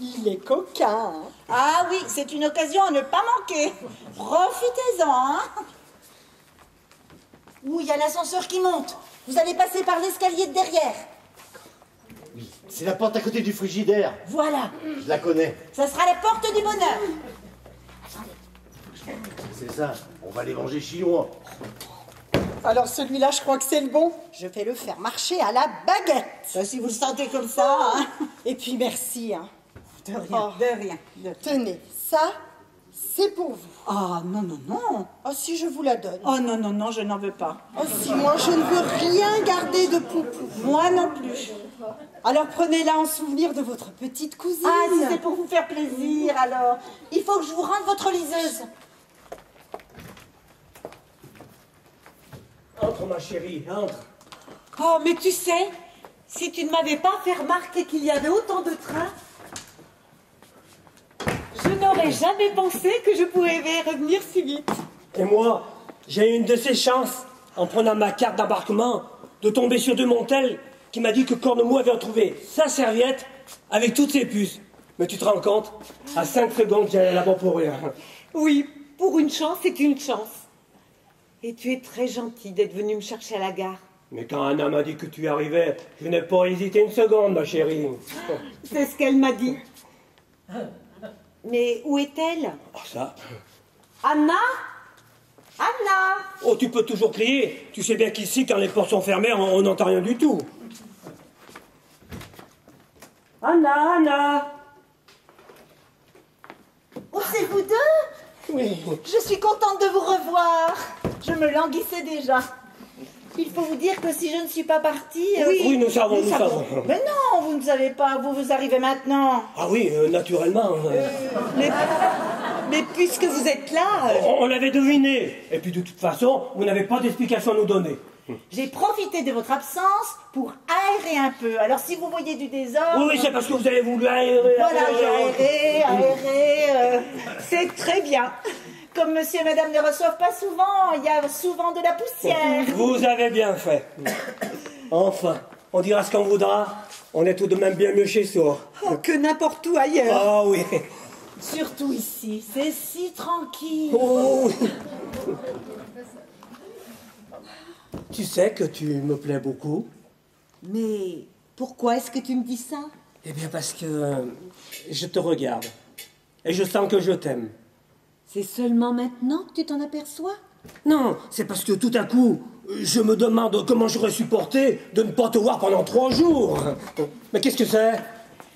Il est coquin. Ah oui, c'est une occasion à ne pas manquer. Profitez-en, hein? Ouh, il y a l'ascenseur qui monte. Vous allez passer par l'escalier de derrière. C'est la porte à côté du frigidaire. Voilà, Je la connais. ça sera la porte du bonheur. C'est ça. On va les manger chinois. Alors celui-là, je crois que c'est le bon. Je vais le faire marcher à la baguette. Ça, si vous le sentez comme ça, hein. Et puis merci. Hein. De rien, Oh. de rien. de- Tenez, ça, c'est pour vous. Ah non, non, non. Oh, si je vous la donne. Oh non, non, non, je n'en veux pas. Oh, si moi, je ne veux rien garder de poupou. Moi non plus. Alors prenez-la en souvenir de votre petite cousine. Ah, si c'est pour vous faire plaisir, alors. Il faut que je vous rende votre liseuse. Entre, ma chérie, entre. Oh, mais tu sais, si tu ne m'avais pas fait remarquer qu'il y avait autant de trains, n'aurais jamais pensé que je pouvais revenir si vite. Et moi, j'ai eu une de ces chances, en prenant ma carte d'embarquement, de tomber sur de Montel qui m'a dit que Cornemou avait retrouvé sa serviette avec toutes ses puces. Mais tu te rends compte? À 5 secondes, j'allais là-bas pour rien. Oui, pour une chance, c'est une chance. Et tu es très gentil d'être venu me chercher à la gare. Mais quand Anna m'a dit que tu arrivais, je n'ai pas hésité une seconde, ma chérie. C'est ce qu'elle m'a dit. Mais où est-elle? Oh, ça Anna? Anna Oh, tu peux toujours crier. Tu sais bien qu'ici, quand les portes sont fermées, on on n'entend rien du tout. Anna, Anna Oh, c'est vous deux? Oui. Je suis contente de vous revoir. Je me languissais déjà. Il faut vous dire que si je ne suis pas partie... euh, Oui, nous savons, nous savons. savons. Mais non, vous ne savez pas, vous vous arrivez maintenant. Ah oui, euh, naturellement. euh, mais, mais puisque vous êtes là, on on l'avait deviné. Et puis de toute façon, vous n'avez pas d'explication à nous donner. J'ai profité de votre absence pour aérer un peu. Alors si vous voyez du désordre... Oui, oui, c'est parce que vous avez voulu aérer. Voilà, j'ai aérer. aéré, aéré. c'est très bien. Comme monsieur et madame ne reçoivent pas souvent, il y a souvent de la poussière. Vous avez bien fait. Enfin, on dira ce qu'on voudra. On est tout de même bien mieux chez soi. oh, que n'importe où ailleurs. Ah oui. Surtout ici, c'est si tranquille. Oh. Tu sais que tu me plais beaucoup Mais pourquoi est-ce que tu me dis ça? Eh bien parce que euh, je te regarde. Et je sens que je t'aime. C'est seulement maintenant que tu t'en aperçois? Non, c'est parce que tout à coup, je me demande comment j'aurais supporté de ne pas te voir pendant trois jours. Mais qu'est-ce que c'est?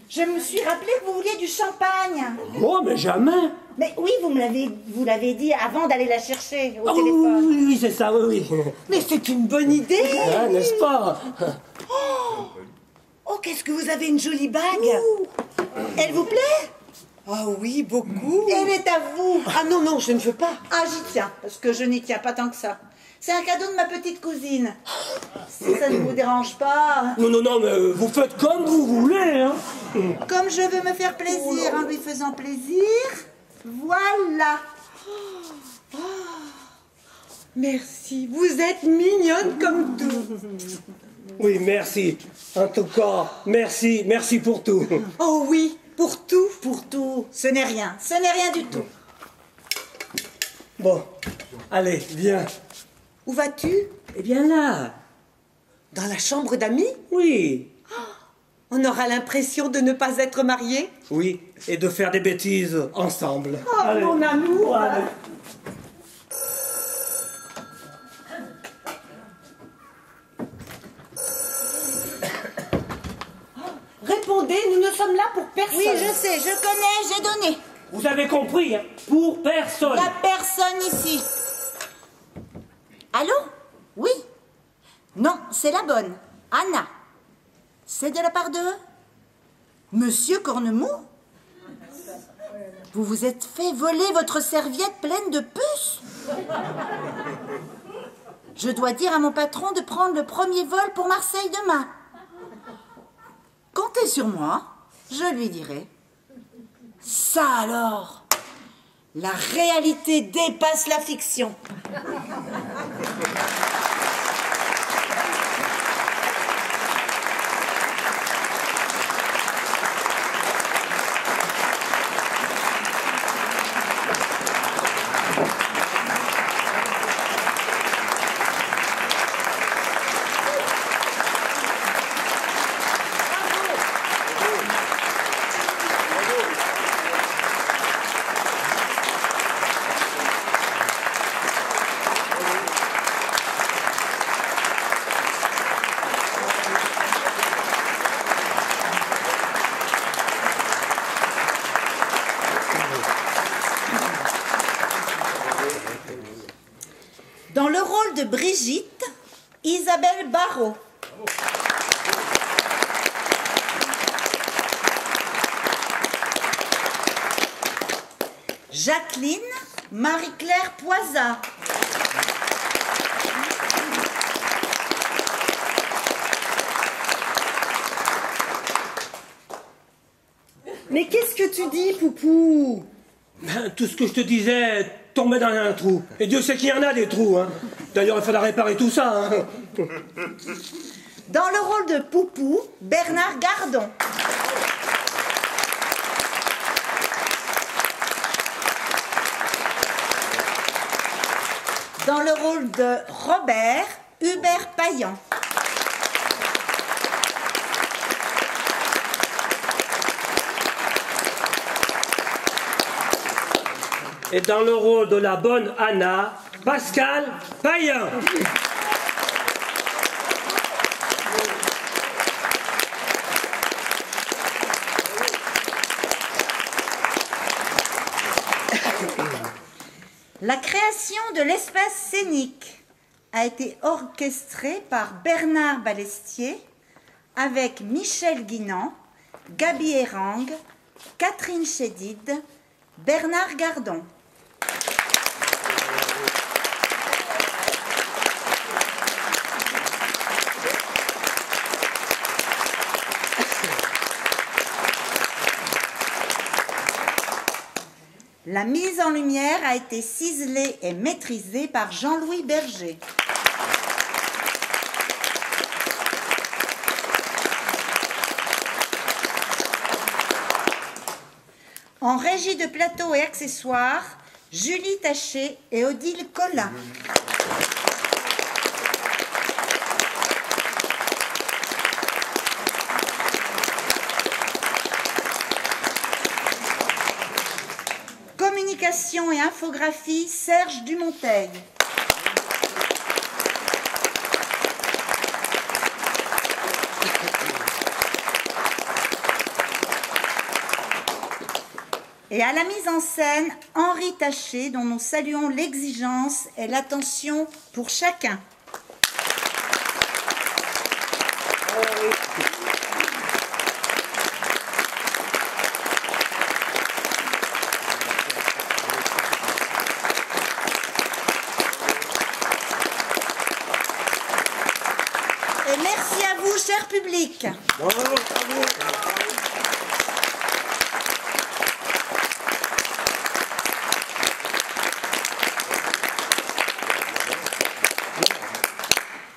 Je me suis rappelé que vous vouliez du champagne. Moi, mais jamais. Mais oui, vous me l'avez, vous l'avez dit avant d'aller la chercher au Ah oui, téléphone. oui, oui, c'est ça, oui, oui. Mais c'est une bonne idée Hein, N'est-ce pas? Oh, qu'est-ce que vous avez une jolie bague? Elle vous plaît? Ah oui, beaucoup. Elle est à vous. Ah non, non, je ne veux pas. Ah, j'y tiens, parce que je n'y tiens pas tant que ça. C'est un cadeau de ma petite cousine. Si ça ne vous dérange pas, Non, non, non, mais euh, vous faites comme vous voulez, hein. comme je veux me faire plaisir en lui faisant plaisir, voilà. Merci, vous êtes mignonne comme tout. Oui, merci. En tout cas, merci, merci pour tout. Oh oui, pour tout. Pour tout, ce n'est rien, ce n'est rien du tout. Bon, allez, viens. Où vas-tu? Eh bien là, Dans la chambre d'amis? Oui, On aura l'impression de ne pas être mariés? Oui, et de faire des bêtises ensemble. Oh Allez. mon amour. Nous ne sommes là pour personne. Oui, je sais, je connais, j'ai donné. Vous avez compris, hein, pour personne. Il n'y a personne ici. Allô? Oui? Non, c'est la bonne. Anna. C'est de la part de Monsieur Cornemou Vous vous êtes fait voler votre serviette pleine de puces? Je dois dire à mon patron de prendre le premier vol pour Marseille demain. Comptez sur moi, je lui dirai. Ça alors La réalité dépasse la fiction. Dans le rôle de Brigitte, Isabelle Barrault. Jacqueline Marie-Claire Poisat. Mais qu'est-ce que tu dis, Poupou? Ben, tout ce que je te disais tombait dans un trou. Et Dieu sait qu'il y en a des trous. Hein. D'ailleurs, il faudra réparer tout ça. Hein. Dans le rôle de Poupou, Bernard Gardon. Dans le rôle de Robert, Hubert Payan. Et dans le rôle de la bonne Anna, Pascal Payen. La création de l'espace scénique a été orchestrée par Bernard Balestier avec Michel Guinan, Gabi Erang, Catherine Chédid, Bernard Gardon. La mise en lumière a été ciselée et maîtrisée par Jean-Louis Berger. En régie de plateau et accessoires, Julie Taché et Odile Collin. Et infographie, Serge Dumonteil. Et à la mise en scène, Henri Taché, dont nous saluons l'exigence et l'attention pour chacun merci à vous, cher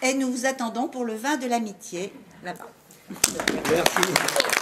Et nous vous attendons pour le vin de l'amitié, là-bas. Merci.